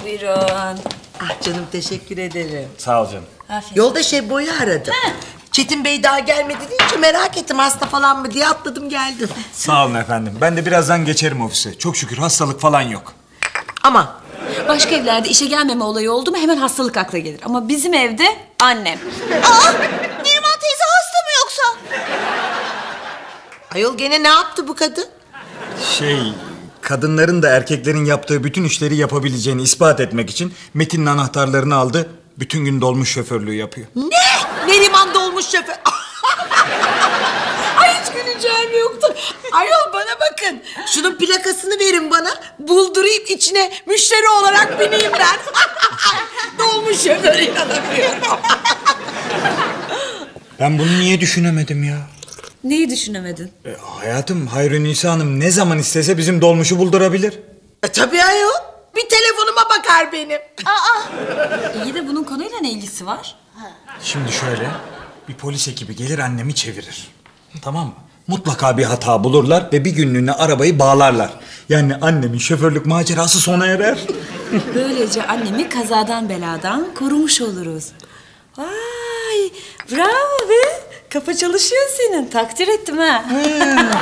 Buyurun. Ah canım teşekkür ederim. Sağ ol canım. Afiyet. Yolda Şebo'yu aradım. Çetin Bey daha gelmedi deyince merak ettim hasta falan mı diye atladım geldim. Sağ olun efendim. Ben de birazdan geçerim ofise. Çok şükür hastalık falan yok. Ama Başka evlerde işe gelmeme olayı oldu mu hemen hastalık akla gelir. Ama bizim evde annem. Aa, Neriman teyze hasta mı yoksa? ayol gene ne yaptı bu kadın? Şey, kadınların da erkeklerin yaptığı bütün işleri yapabileceğini ispat etmek için Metin'in anahtarlarını aldı. Bütün gün dolmuş şoförlüğü yapıyor. Ne? Neriman dolmuş şoför. Ay hiç güleceğim yoktu. Ayol bana bakın. Şunun plakasını verin bana. Buldurayım içine müşteri olarak bineyim ben. dolmuş şoför inanamıyorum. Ben bunu niye düşünemedim ya? Neyi düşünemedin? E, hayatım Hayri Nisa Hanım ne zaman istese bizim dolmuşu buldurabilir. E, tabii ayol. Bir telefonuma bakar benim. Aa, İyi de bunun konuyla ne ilgisi var? Şimdi şöyle, bir polis ekibi gelir annemi çevirir. Tamam mı? Mutlaka bir hata bulurlar ve bir günlüğüne arabayı bağlarlar. Yani annemin şoförlük macerası sona erer. Böylece annemi kazadan beladan korumuş oluruz. Vay bravo be. Kafa çalışıyor senin. Takdir ettim ha.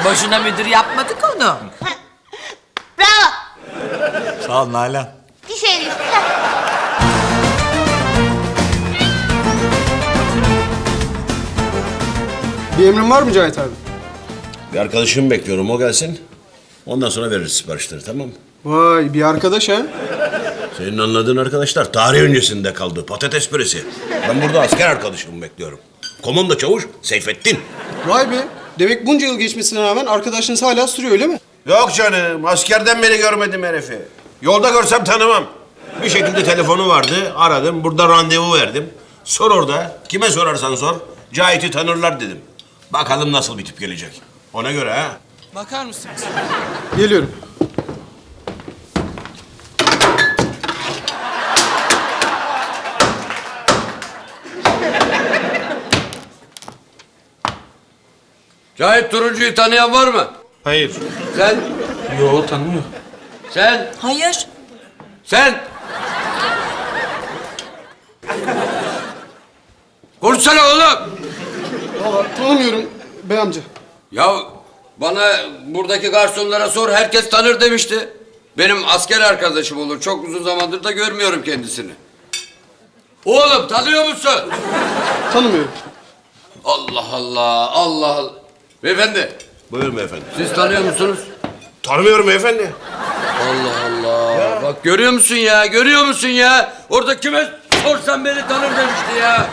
Boşuna müdür yapmadık onu. bravo. Sağ ol Nalan. Bir şey değil. Bir emrin var mı Cahit abi? Bir arkadaşımı bekliyorum o gelsin. Ondan sonra veririz siparişleri tamam mı? Vay bir arkadaş ha. Senin anladığın arkadaşlar tarih öncesinde kaldı. Patates püresi. Ben burada asker arkadaşımı bekliyorum. Komando çavuş Seyfettin. Vay be. Demek bunca yıl geçmesine rağmen arkadaşınız hala sürüyor öyle mi? Yok canım askerden beri görmedim herifi. Yolda görsem tanımam. Bir şekilde telefonu vardı. Aradım. Burada randevu verdim. Sor orada. Kime sorarsan sor. Cahit'i tanırlar dedim. Bakalım nasıl bir tip gelecek. Ona göre ha. Bakar mısınız? Geliyorum. Cahit Turuncu'yu tanıyan var mı? Hayır. Sen? Yo tanımıyor. Sen? Hayır. Sen? Konuşsana oğlum. Valla tanımıyorum bey amca. Ya bana buradaki garsonlara sor herkes tanır demişti. Benim asker arkadaşım olur. Çok uzun zamandır da görmüyorum kendisini. Oğlum tanıyor musun? Tanımıyorum. Allah Allah Allah Allah. Beyefendi Buyurun beyefendi. siz tanıyor musunuz? Tanımıyorum beyefendi. Allah Allah. Bak görüyor musun ya? Görüyor musun ya? Orada kime sorsan beni tanır demişti ya.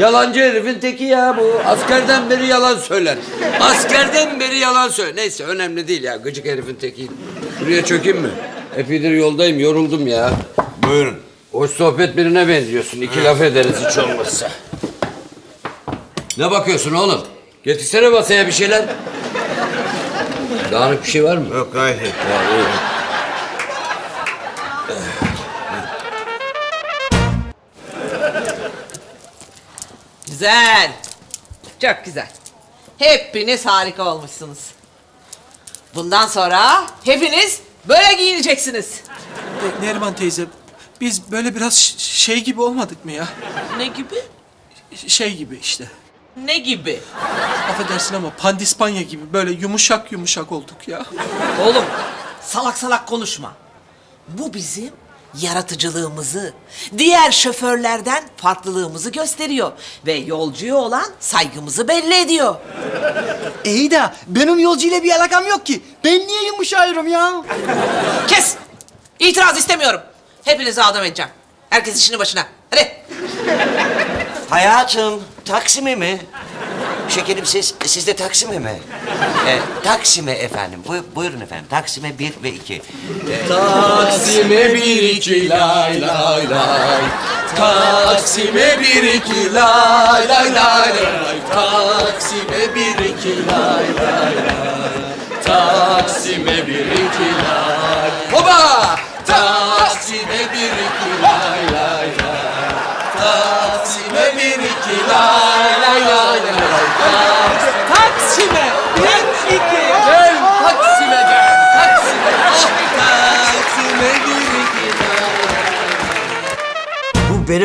Yalancı herifin teki ya bu. Askerden beri yalan söyler. Askerden beri yalan söyler. Neyse önemli değil ya. Gıcık herifin teki. Şuraya çökeyim mi? Epeydir yoldayım. Yoruldum ya. Buyurun. Hoş sohbet birine benziyorsun. İki laf ederiz hiç olmazsa. Ne bakıyorsun oğlum? Getirsene masaya bir şeyler. Dağınık bir şey var mı? Yok gayet. Ya, iyi. Güzel. Çok güzel. Hepiniz harika olmuşsunuz. Bundan sonra hepiniz böyle giyineceksiniz. E, Neriman teyze, biz böyle biraz şey gibi olmadık mı ya? Ne gibi? Şey gibi işte. Ne gibi? Affedersin ama pandispanya gibi böyle yumuşak yumuşak olduk ya. Oğlum salak salak konuşma. Bu bizim yaratıcılığımızı, diğer şoförlerden farklılığımızı gösteriyor ve yolcuya olan saygımızı belli ediyor. İyi de benim yolcuyla bir alakam yok ki. Ben niye yumuşuyorum ya? Kes! İtiraz istemiyorum. Hepinizi adam edeceğim. Herkes işini başına. Hadi. Hayatım, Taksim'e mi? Şekerim siz, siz de Taksim'e mi? Ee, Taksim'e efendim. Bu- buyurun efendim. Taksim'e bir ve iki. Ee, Taksim'e bir iki lay lay lay Taksim'e bir iki lay lay lay lay Taksim'e bir iki lay lay lay Taksim'e bir iki lay Hoba! Taksim'e bir iki lay lay lay Taksim'e bir iki lay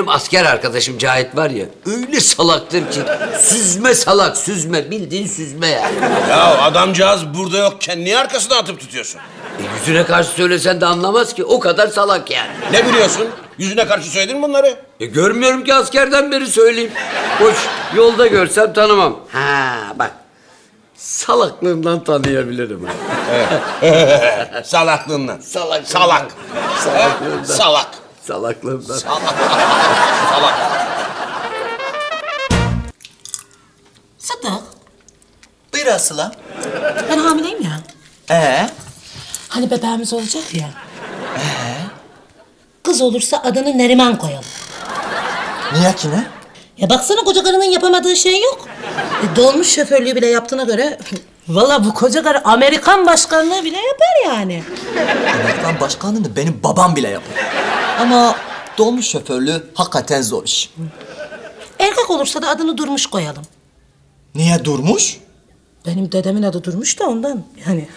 benim asker arkadaşım Cahit var ya öyle salaktır ki süzme salak süzme bildiğin süzme ya. Ya adamcağız burada yokken niye arkasına atıp tutuyorsun? E, yüzüne karşı söylesen de anlamaz ki o kadar salak yani. Ne biliyorsun? Yüzüne karşı söyledin mi bunları? E, görmüyorum ki askerden beri söyleyeyim. Hoş yolda görsem tanımam. Ha bak salaklığından tanıyabilirim. Salaklığından. Salak. Salak. Salaklığından. Salak. Salaklığından. Salak. Sıddık, Buyur Aslı. ben hamileyim ya. Ee? Hani bebeğimiz olacak ya. Kız olursa adını Neriman koyalım. Niye ki ne? Ya baksana koca karının yapamadığı şey yok. E, dolmuş şoförlüğü bile yaptığına göre... Valla bu koca karı Amerikan başkanlığı bile yapar yani. Amerikan başkanlığını benim babam bile yapar. Ama dolmuş şoförlüğü hakikaten zor iş. Erkek olursa da adını Durmuş koyalım. Niye durmuş? Benim dedemin adı Durmuş da ondan yani.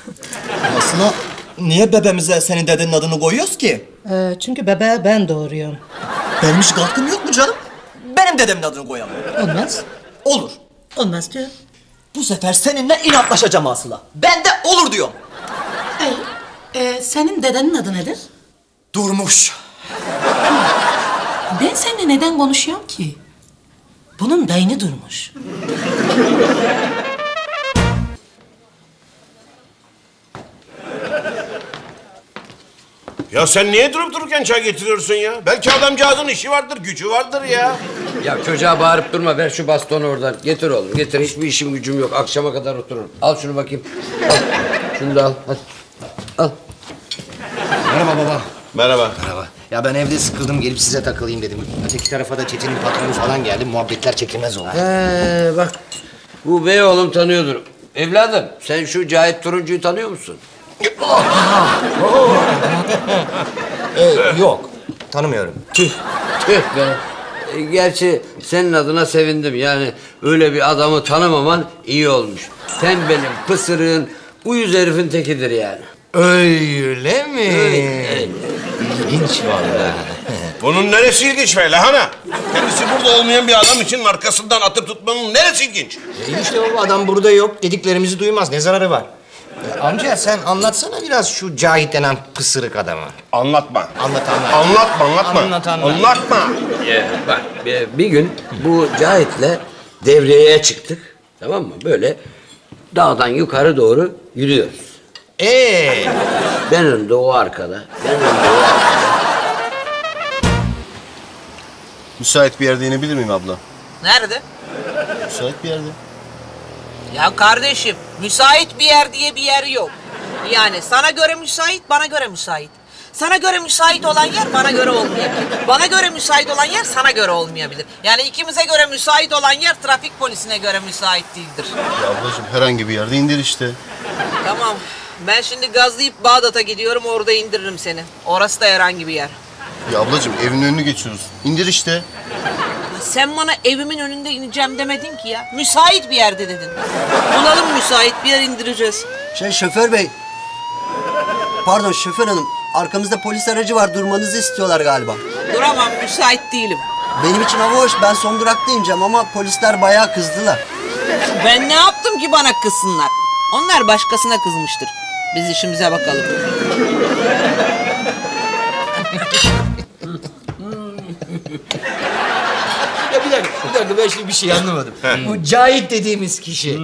Aslında niye bebeğimize senin dedenin adını koyuyoruz ki? Ee, çünkü bebeği ben doğuruyorum. Benim hiç katkım yok mu canım? Benim dedemin adını koyalım. Olmaz. Olur. Olmaz diyor. Bu sefer seninle inatlaşacağım Aslı. Ben de olur diyorum. Ee, senin dedenin adı nedir? Durmuş. Ben seninle neden konuşuyorum ki? Bunun beyni durmuş. Ya sen niye durup dururken çay getiriyorsun ya? Belki adamcağızın işi vardır, gücü vardır ya. Ya çocuğa bağırıp durma ver şu bastonu oradan. Getir oğlum getir hiçbir işim gücüm yok. Akşama kadar otururum. Al şunu bakayım. Al. Şunu da al hadi. Al. Merhaba baba. Merhaba. Merhaba. Ya ben evde sıkıldım gelip size takılayım dedim. Öteki tarafa da Çetin'in patronu falan geldi. Muhabbetler çekilmez oldu. He bak. Bu bey oğlum tanıyordur. Evladım sen şu Cahit Turuncu'yu tanıyor musun? Ee, yok. Tanımıyorum. Tüh. Tüh be. E, Gerçi senin adına sevindim. Yani öyle bir adamı tanımaman iyi olmuş. Tembelim, pısırığın, uyuz herifin tekidir yani. Öyle mi? Öyle. İlginç vallahi. Bunun neresi ilginç be lahana? Kendisi burada olmayan bir adam için arkasından atıp tutmanın neresi ilginç? E işte baba adam burada yok. Dediklerimizi duymaz. Ne zararı var? E, amca sen anlatsana biraz şu Cahit denen pısırık adamı. Anlatma. Anlat anlat. Anlatma anlatma. Anlat, anlat. Anlatma. Ya, bak bir- bir gün bu Cahit'le devreye çıktık. Tamam mı? Böyle dağdan yukarı doğru yürüyoruz. Ee, Ben önde o arkada. Ben önde o arkada. Müsait bir yerde inebilir miyim abla? Nerede? Müsait bir yerde. Ya kardeşim, müsait bir yer diye bir yer yok. Yani sana göre müsait, bana göre müsait. Sana göre müsait olan yer bana göre olmayabilir. Bana göre müsait olan yer sana göre olmayabilir. Yani ikimize göre müsait olan yer trafik polisine göre müsait değildir. Ya ablacığım herhangi bir yerde indir işte. Tamam. Ben şimdi gazlayıp Bağdat'a gidiyorum orada indiririm seni. Orası da herhangi bir yer. Ya ablacığım evin önünü geçiyoruz. İndir işte. Sen bana evimin önünde ineceğim demedin ki ya. Müsait bir yerde dedin. Bulalım müsait bir yer indireceğiz. Şey şoför bey. Pardon şoför hanım. Arkamızda polis aracı var. Durmanızı istiyorlar galiba. Duramam müsait değilim. Benim için hava hoş. Ben son durakta ineceğim ama polisler bayağı kızdılar. Ben ne yaptım ki bana kızsınlar? Onlar başkasına kızmıştır. Biz işimize bakalım. ya bir dakika, bir dakika ben şimdi bir şey anlamadım. Bu Cahit dediğimiz kişi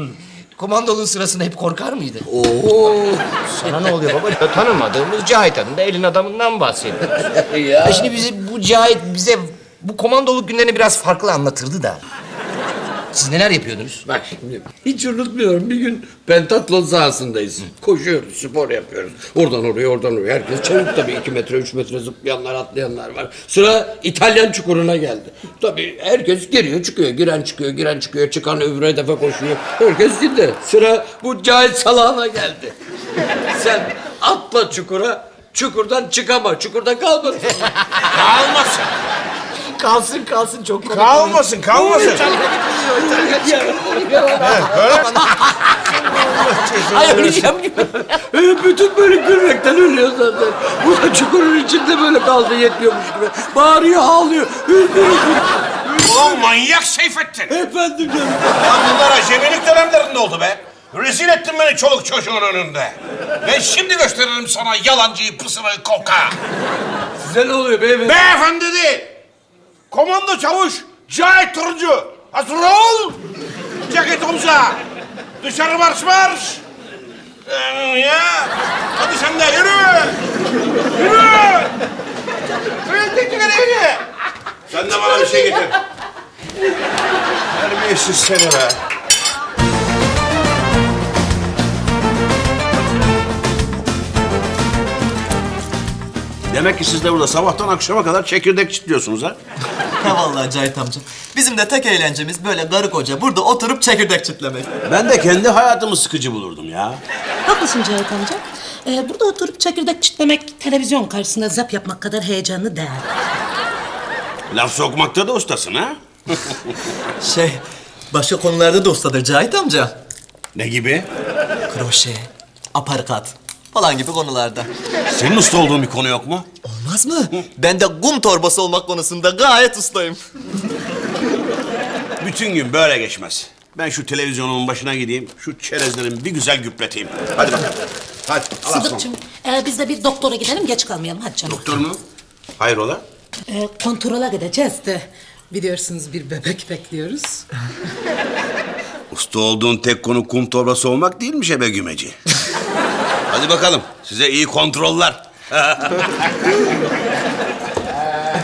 komandolun sırasında hep korkar mıydı? Oo. Sana ne oluyor baba? Ya, tanımadığımız Cahit adında elin adamından bahsediyoruz. ya. Şimdi bize bu Cahit bize bu komandoluk günlerini biraz farklı anlatırdı da. Siz neler yapıyordunuz? Bak şimdi hiç unutmuyorum bir gün pentatlon sahasındayız. Koşuyoruz, spor yapıyoruz. Oradan oraya, oradan oraya. Herkes çabuk tabii iki metre, üç metre zıplayanlar, atlayanlar var. Sıra İtalyan çukuruna geldi. Tabii herkes giriyor, çıkıyor. Giren çıkıyor, giren çıkıyor. Çıkan öbür hedefe koşuyor. Herkes dinde. Sıra bu Cahit Salah'ına geldi. Sen atla çukura, çukurdan çıkama. Çukurda kalmasın. Kalmasın. Kalsın kalsın çok komik. Kalmasın kalmasın. Ay öleceğim gibi. Ee, Bütün böyle gülmekten ölüyor zaten. Bu da çukurun içinde böyle kaldı yetmiyormuş gibi. Bağırıyor, ağlıyor. Ulan manyak Seyfettin. Efendim canım. Ya bunlar acemilik dönemlerinde oldu be. Rezil ettin beni çoluk çocuğun önünde. Ben şimdi gösteririm sana yalancıyı, pısırığı, koka. Size ne oluyor beyefendi? Beyefendi değil. Komando çavuş Cahit Turuncu. Hazır ol. Ceket omza. Dışarı marş marş. Ee, ya. Hadi sen de yürü. Yürü. Tek yürü. Sen de bana bir şey getir. Terbiyesiz seni be. Demek ki siz de burada sabahtan akşama kadar çekirdek çitliyorsunuz ha? Ha vallahi Cahit amca. Bizim de tek eğlencemiz böyle karı koca burada oturup çekirdek çitlemek. Ben de kendi hayatımı sıkıcı bulurdum ya. Haklısın Cahit amca. Ee, burada oturup çekirdek çitlemek, televizyon karşısında zap yapmak kadar heyecanlı değil. Laf sokmakta da ustasın ha? Şey, başka konularda da ustadır Cahit amca. Ne gibi? Kroşe, aparkat falan gibi konularda. Senin usta olduğun bir konu yok mu? Olmaz mı? Ben de kum torbası olmak konusunda gayet ustayım. Bütün gün böyle geçmez. Ben şu televizyonumun başına gideyim, şu çerezlerimi bir güzel güpleteyim. Hadi bakalım. Hadi, al aslanım. Sıdıkçım, e, biz de bir doktora gidelim, geç kalmayalım. Hadi canım. Doktor mu? Hayrola? E, kontrola gideceğiz de biliyorsunuz bir bebek bekliyoruz. Usta olduğun tek konu kum torbası olmak değilmiş ebe gümeci. Hadi bakalım, size iyi kontroller.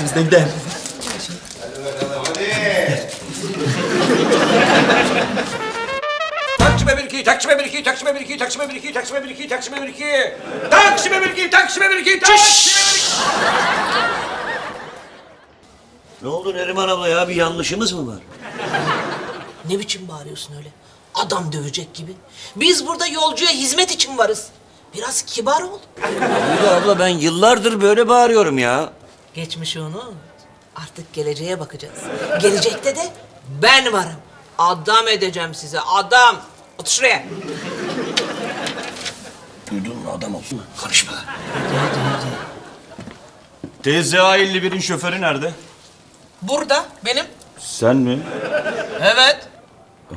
Biz de gidelim. Taksime bir iki, taksime bir iki, taksime bir iki, taksime bir iki, taksime bir iki, taksime bir iki. Taksime bir iki, taksime bir iki, taksime bir iki. Ne oldu Neriman abla ya? Bir yanlışımız mı var? Ne biçim bağırıyorsun öyle? Adam dövecek gibi. Biz burada yolcuya hizmet için varız. Biraz kibar ol. De abla ben yıllardır böyle bağırıyorum ya. Geçmiş onu. Artık geleceğe bakacağız. Gelecekte de ben varım. Adam edeceğim size, adam. Otur şuraya. Duydun mu adam olsun. Konuşma. TZA51'in şoförü nerede? Burada benim. Sen mi? Evet.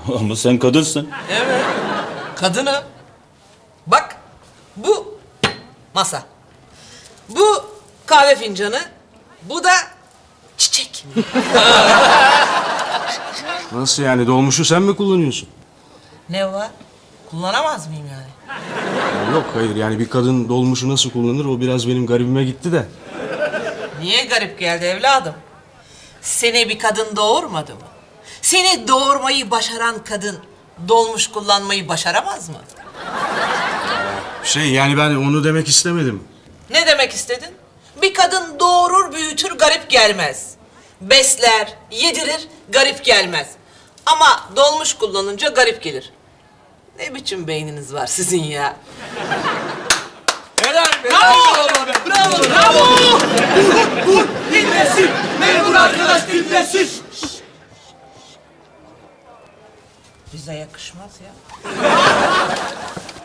Ama sen kadınsın. Evet. Kadını. Bu masa. Bu kahve fincanı. Bu da çiçek. Nasıl yani dolmuşu sen mi kullanıyorsun? ne var? Kullanamaz mıyım yani? Ya Yok hayır yani bir kadın dolmuşu nasıl kullanır o biraz benim garibime gitti de. Niye garip geldi evladım? Seni bir kadın doğurmadı mı? Seni doğurmayı başaran kadın dolmuş kullanmayı başaramaz mı? Şey yani ben onu demek istemedim. Ne demek istedin? Bir kadın doğurur büyütür garip gelmez. Besler, yedirir garip gelmez. Ama dolmuş kullanınca garip gelir. Ne biçim beyniniz var sizin ya? Helal be. Bravo! Bravo. Bravo. Vur, vur. Dinlesin. Memur arkadaş dinlesin. Bize yakışmaz ya.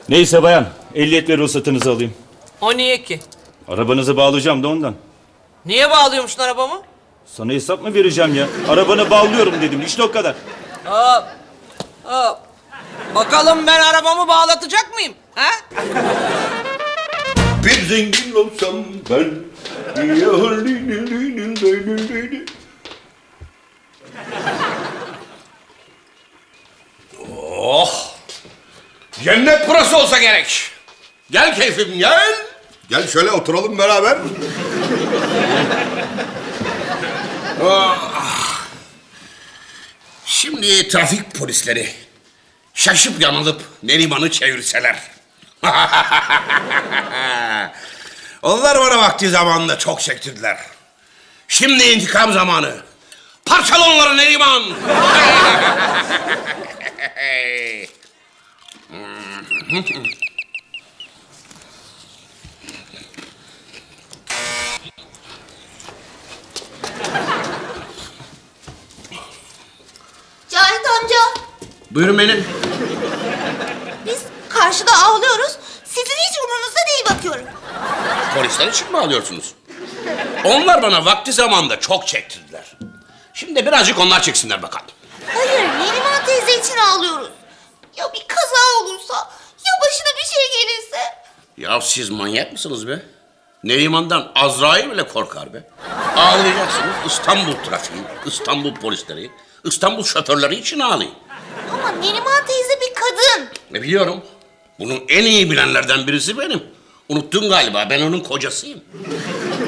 Neyse bayan, ehliyet ve ruhsatınızı alayım. O niye ki? Arabanızı bağlayacağım da ondan. Niye bağlıyormuşsun arabamı? Sana hesap mı vereceğim ya? Arabanı bağlıyorum dedim, işte o kadar. Hop. Hop. Bakalım ben arabamı bağlatacak mıyım? Ha? Bir zengin olsam ben Oh! Cennet burası olsa gerek. Gel keyfim gel. Gel şöyle oturalım beraber. Ah. Şimdi trafik polisleri şaşıp yanılıp Neriman'ı çevirseler. Onlar bana vakti zamanında çok çektirdiler. Şimdi intikam zamanı. Parçala onları Neriman. Cahit amca Buyurun benim. biz karşıda ağlıyoruz. Sizin hiç umurunuzda değil bakıyorum. Polisler için mi alıyorsunuz? Onlar bana vakti zamanında çok çektirdiler. Şimdi birazcık onlar çeksinler bakalım. Hayır Neriman teyze için ağlıyoruz. Ya bir kaza olursa ya başına bir şey gelirse. Ya siz manyak mısınız be? Neriman'dan Azrail bile korkar be. Ağlayacaksınız İstanbul trafiği, İstanbul polisleri, İstanbul şoförleri için ağlayın. Ama Neriman teyze bir kadın. Ne biliyorum. Bunun en iyi bilenlerden birisi benim. Unuttun galiba ben onun kocasıyım.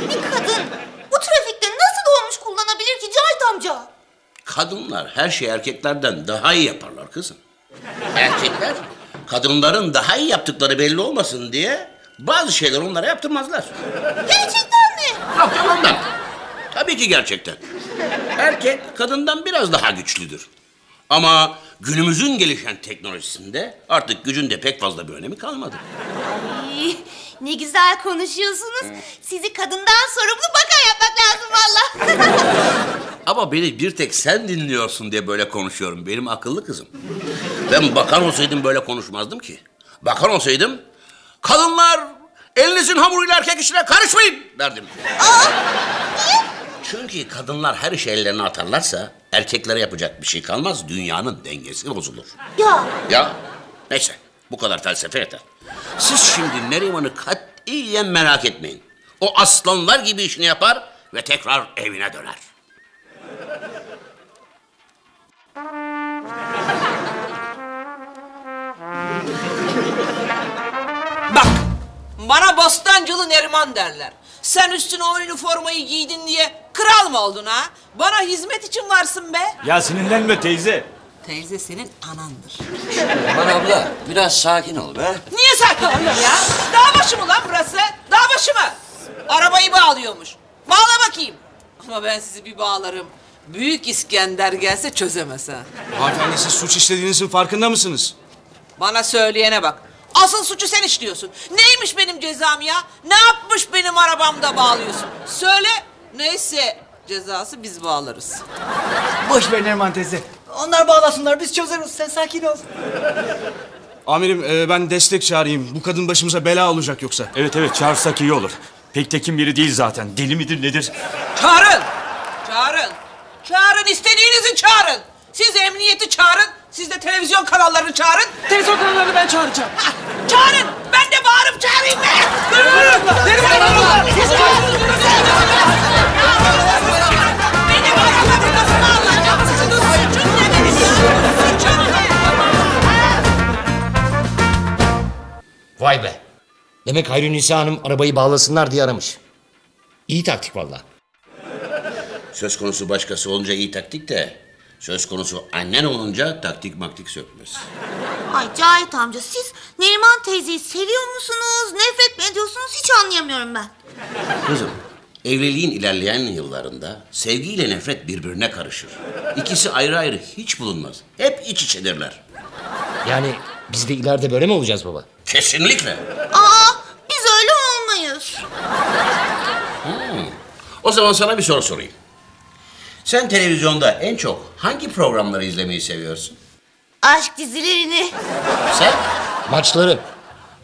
Bir kadın bu trafikte nasıl dolmuş kullanabilir ki Cahit amca? Kadınlar her şeyi erkeklerden daha iyi yaparlar kızım. Erkekler kadınların daha iyi yaptıkları belli olmasın diye bazı şeyler onlara yaptırmazlar. Gerçekten mi? Yalandan. Tabii ki gerçekten. Erkek kadından biraz daha güçlüdür. Ama günümüzün gelişen teknolojisinde artık gücün de pek fazla bir önemi kalmadı. Ay, ne güzel konuşuyorsunuz. Sizi kadından sorumlu bakan yapmak lazım valla. Ama beni bir tek sen dinliyorsun diye böyle konuşuyorum. Benim akıllı kızım. Ben bakan olsaydım böyle konuşmazdım ki. Bakan olsaydım kadınlar elinizin hamuruyla erkek işine karışmayın derdim. Çünkü kadınlar her işi ellerine atarlarsa erkeklere yapacak bir şey kalmaz. Dünyanın dengesi bozulur. ya Ya neyse bu kadar felsefe yeter. Siz şimdi Neriman'ı katiyen merak etmeyin. O aslanlar gibi işini yapar ve tekrar evine döner. Bak, bana Bostancılı Neriman derler. Sen üstüne o üniformayı giydin diye kral mı oldun ha? Bana hizmet için varsın be. Ya sinirlenme teyze. Teyze senin anandır. Aman abla biraz sakin ol be. Niye sakin olayım ya? Dağ başı mı lan burası? Dağ başı mı? Arabayı bağlıyormuş. Bağla bakayım. Ama ben sizi bir bağlarım. Büyük İskender gelse çözemez ha. Hanımefendi siz suç işlediğinizin farkında mısınız? Bana söyleyene bak. Asıl suçu sen işliyorsun. Neymiş benim cezam ya? Ne yapmış benim arabamda bağlıyorsun? Söyle. Neyse cezası biz bağlarız. Boş ver Neriman teyze. Onlar bağlasınlar biz çözeriz. Sen sakin ol. Amirim e, ben destek çağırayım. Bu kadın başımıza bela olacak yoksa. Evet evet çağırsak iyi olur. Pek tekin biri değil zaten. Deli midir nedir? Çağırın. Çağırın. Çağırın istediğinizi çağırın. Siz emniyeti çağırın. Siz de televizyon kanallarını çağırın. Televizyon kanallarını ben çağıracağım. Ha, çağırın. Ben de bağırıp çağırayım be. Beni bağırın. Beni bağırın. Beni bağırın. Nasıl ağlayacaksınız? Suçun ne benim? Suçun ne? Vay be. Demek Hayri Nisa Hanım arabayı bağlasınlar diye aramış. İyi taktik vallahi. Söz konusu başkası olunca iyi taktik de... ...söz konusu annen olunca taktik maktik sökmez. Ay Cahit amca siz Neriman teyzeyi seviyor musunuz? Nefret mi ediyorsunuz? Hiç anlayamıyorum ben. Kızım, evliliğin ilerleyen yıllarında sevgiyle nefret birbirine karışır. İkisi ayrı ayrı hiç bulunmaz. Hep iç içedirler. Yani biz de ileride böyle mi olacağız baba? Kesinlikle. Aa biz öyle olmayız. Hmm. O zaman sana bir soru sorayım. Sen televizyonda en çok hangi programları izlemeyi seviyorsun? Aşk dizilerini. Sen? Maçları.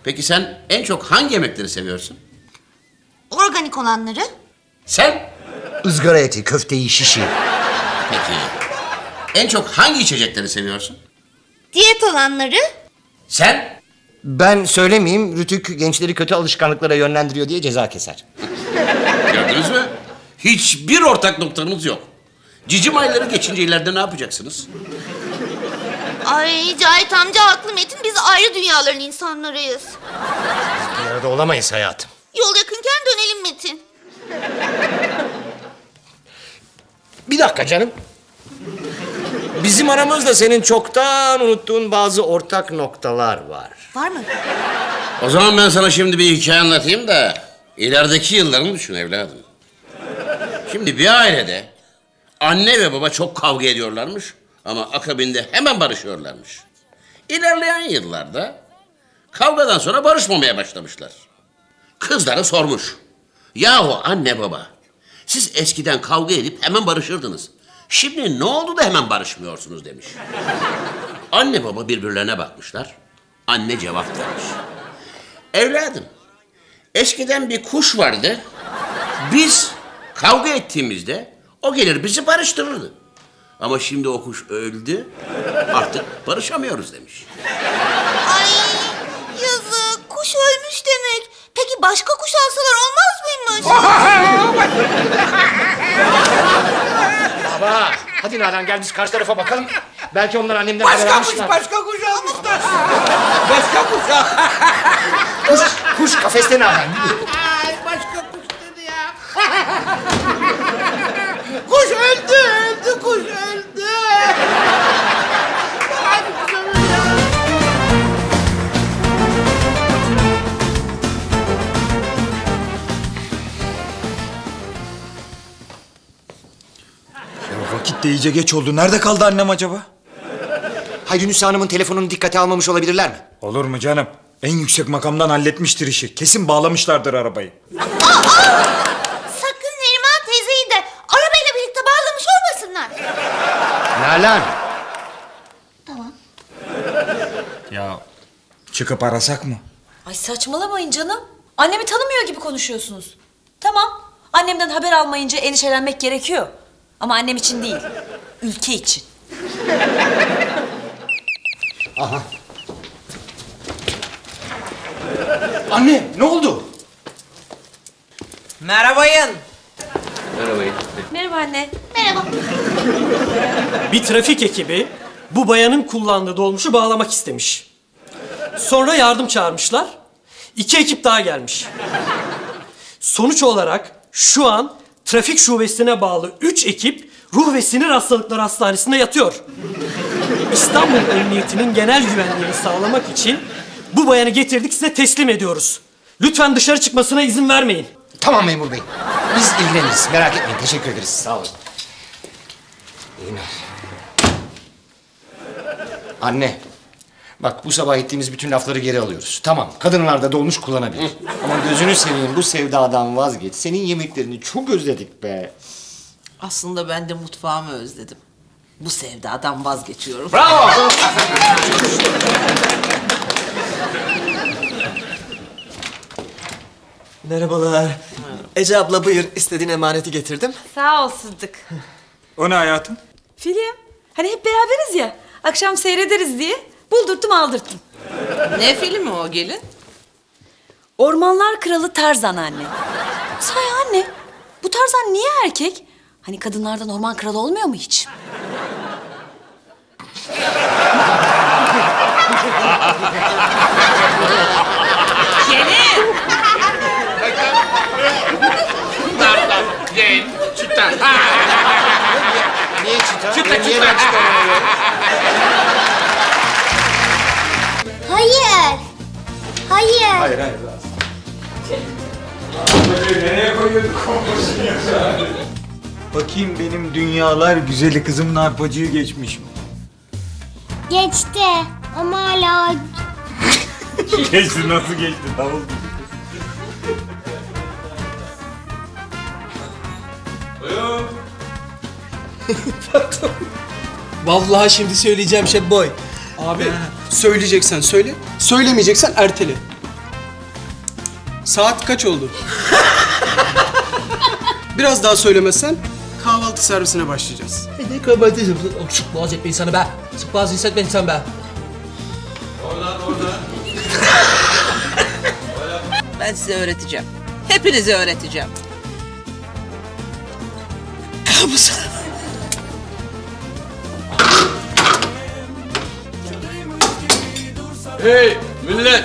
Peki sen en çok hangi yemekleri seviyorsun? Organik olanları. Sen? Izgara eti, köfteyi, şişi. Peki. En çok hangi içecekleri seviyorsun? Diyet olanları. Sen? Ben söylemeyeyim, Rütük gençleri kötü alışkanlıklara yönlendiriyor diye ceza keser. Gördünüz mü? Hiçbir ortak noktanız yok. Cicim ayları geçince ileride ne yapacaksınız? Ay Cahit amca haklı Metin. Biz ayrı dünyaların insanlarıyız. Bir arada olamayız hayatım. Yol yakınken dönelim Metin. Bir dakika canım. Bizim aramızda senin çoktan unuttuğun bazı ortak noktalar var. Var mı? O zaman ben sana şimdi bir hikaye anlatayım da ilerideki yıllarını düşün evladım. Şimdi bir ailede anne ve baba çok kavga ediyorlarmış ama akabinde hemen barışıyorlarmış. İlerleyen yıllarda kavgadan sonra barışmamaya başlamışlar. Kızları sormuş. Yahu anne baba siz eskiden kavga edip hemen barışırdınız. Şimdi ne oldu da hemen barışmıyorsunuz demiş. Anne baba birbirlerine bakmışlar. Anne cevap vermiş. Evladım, eskiden bir kuş vardı. Biz kavga ettiğimizde o gelir bizi barıştırırdı. Ama şimdi o kuş öldü, artık barışamıyoruz demiş. Ay yazık. Kuş ölmüş demek. Peki başka kuş alsalar olmaz mıymış? Baba, hadi Nalan gel biz karşı tarafa bakalım. Belki onlar annemden haber Başka kuş, almışlar. başka kuş almışlar. başka kuş. Kuş, kuş kafeste Nalan. Ay başka kuş dedi ya. Kuş öldü, öldü, kuş öldü. Ya. Vakit de iyice geç oldu. Nerede kaldı annem acaba? Hayri Nisa Hanım'ın telefonunu dikkate almamış olabilirler mi? Olur mu canım? En yüksek makamdan halletmiştir işi. Kesin bağlamışlardır arabayı. Sakın Neriman teyzeyi de arabayla birlikte bağlamış olmasınlar. Nalan. Tamam. Ya çıkıp arasak mı? Ay saçmalamayın canım. Annemi tanımıyor gibi konuşuyorsunuz. Tamam. Annemden haber almayınca endişelenmek gerekiyor. Ama annem için değil. Ülke için. Aha. Anne ne oldu? Merhabayın. Merhaba anne. Merhaba. Bir trafik ekibi bu bayanın kullandığı dolmuşu bağlamak istemiş. Sonra yardım çağırmışlar. İki ekip daha gelmiş. Sonuç olarak şu an trafik şubesine bağlı üç ekip ruh ve sinir hastalıkları hastanesinde yatıyor. İstanbul Emniyeti'nin genel güvenliğini sağlamak için bu bayanı getirdik size teslim ediyoruz. Lütfen dışarı çıkmasına izin vermeyin. Tamam memur bey. Biz ilgileniriz. Merak etmeyin. Teşekkür ederiz. Sağ olun. İyi günler. Anne. Bak bu sabah ettiğimiz bütün lafları geri alıyoruz. Tamam kadınlar da dolmuş kullanabilir. Ama gözünü seveyim bu sevdadan vazgeç. Senin yemeklerini çok özledik be. Aslında ben de mutfağımı özledim. Bu sevdadan vazgeçiyorum. Bravo! Merhabalar. Ece abla buyur istediğin emaneti getirdim. Sağ ol Sıddık. O ne hayatım? Film. Hani hep beraberiz ya. Akşam seyrederiz diye buldurttum aldırttım. Ne filmi o gelin? Ormanlar Kralı Tarzan anne. Sahi anne. Bu Tarzan niye erkek? Hani kadınlardan orman kralı olmuyor mu hiç? Gelin. Tarzan, Jane, Çita. Niye çıta? Çıta, Niye çıta. ben çıkamıyorum? Hayır. Hayır. Hayır hayır. Nereye koyuyorduk Bakayım benim dünyalar güzeli kızım narpacıyı geçmiş mi? Geçti. Ama hala geçti nasıl geçti davul gibi. Vallahi şimdi söyleyeceğim şey boy. Abi söyleyeceksen söyle, söylemeyeceksen ertele. Saat kaç oldu? Biraz daha söylemezsen kahvaltı servisine başlayacağız. Ne kabahati Sık boğaz etme insanı be. Sık boğaz hissetme insan be. Ben size öğreteceğim. Hepinize öğreteceğim. Kabus. Hey millet!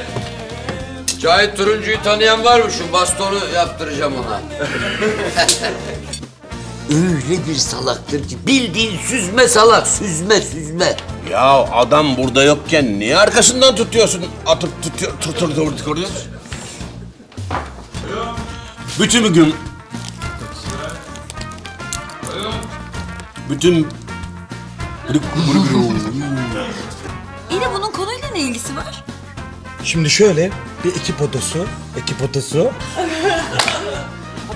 Cahit Turuncu'yu tanıyan var mı? Şu bastonu yaptıracağım ona. Öyle bir salaktır ki bildiğin süzme salak, süzme süzme. Ya adam burada yokken niye arkasından tutuyorsun? Atıp tutuyor, tutur tutur tutuyor. Bütün gün... Bütün... İyi de bunun konuyla ne ilgisi var? Şimdi şöyle bir ekip odası, ekip odası.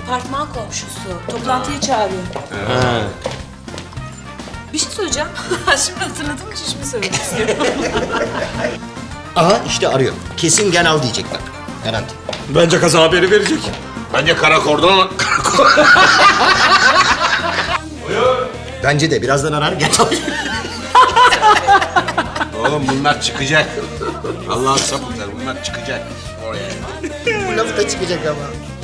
Apartman komşusu. Toplantıya çağırıyor. Bir şey söyleyeceğim. Şimdi hatırladığım için şimdi söylemek istiyorum. Aha işte arıyor. Kesin Genal diyecek bak. Garanti. Bence kaza haberi verecek. Bence karakordan... Bence de birazdan arar gel. Oğlum bunlar çıkacak. Allah'ın sapıklar bunlar çıkacak. Oraya. Bu laf da çıkacak ama.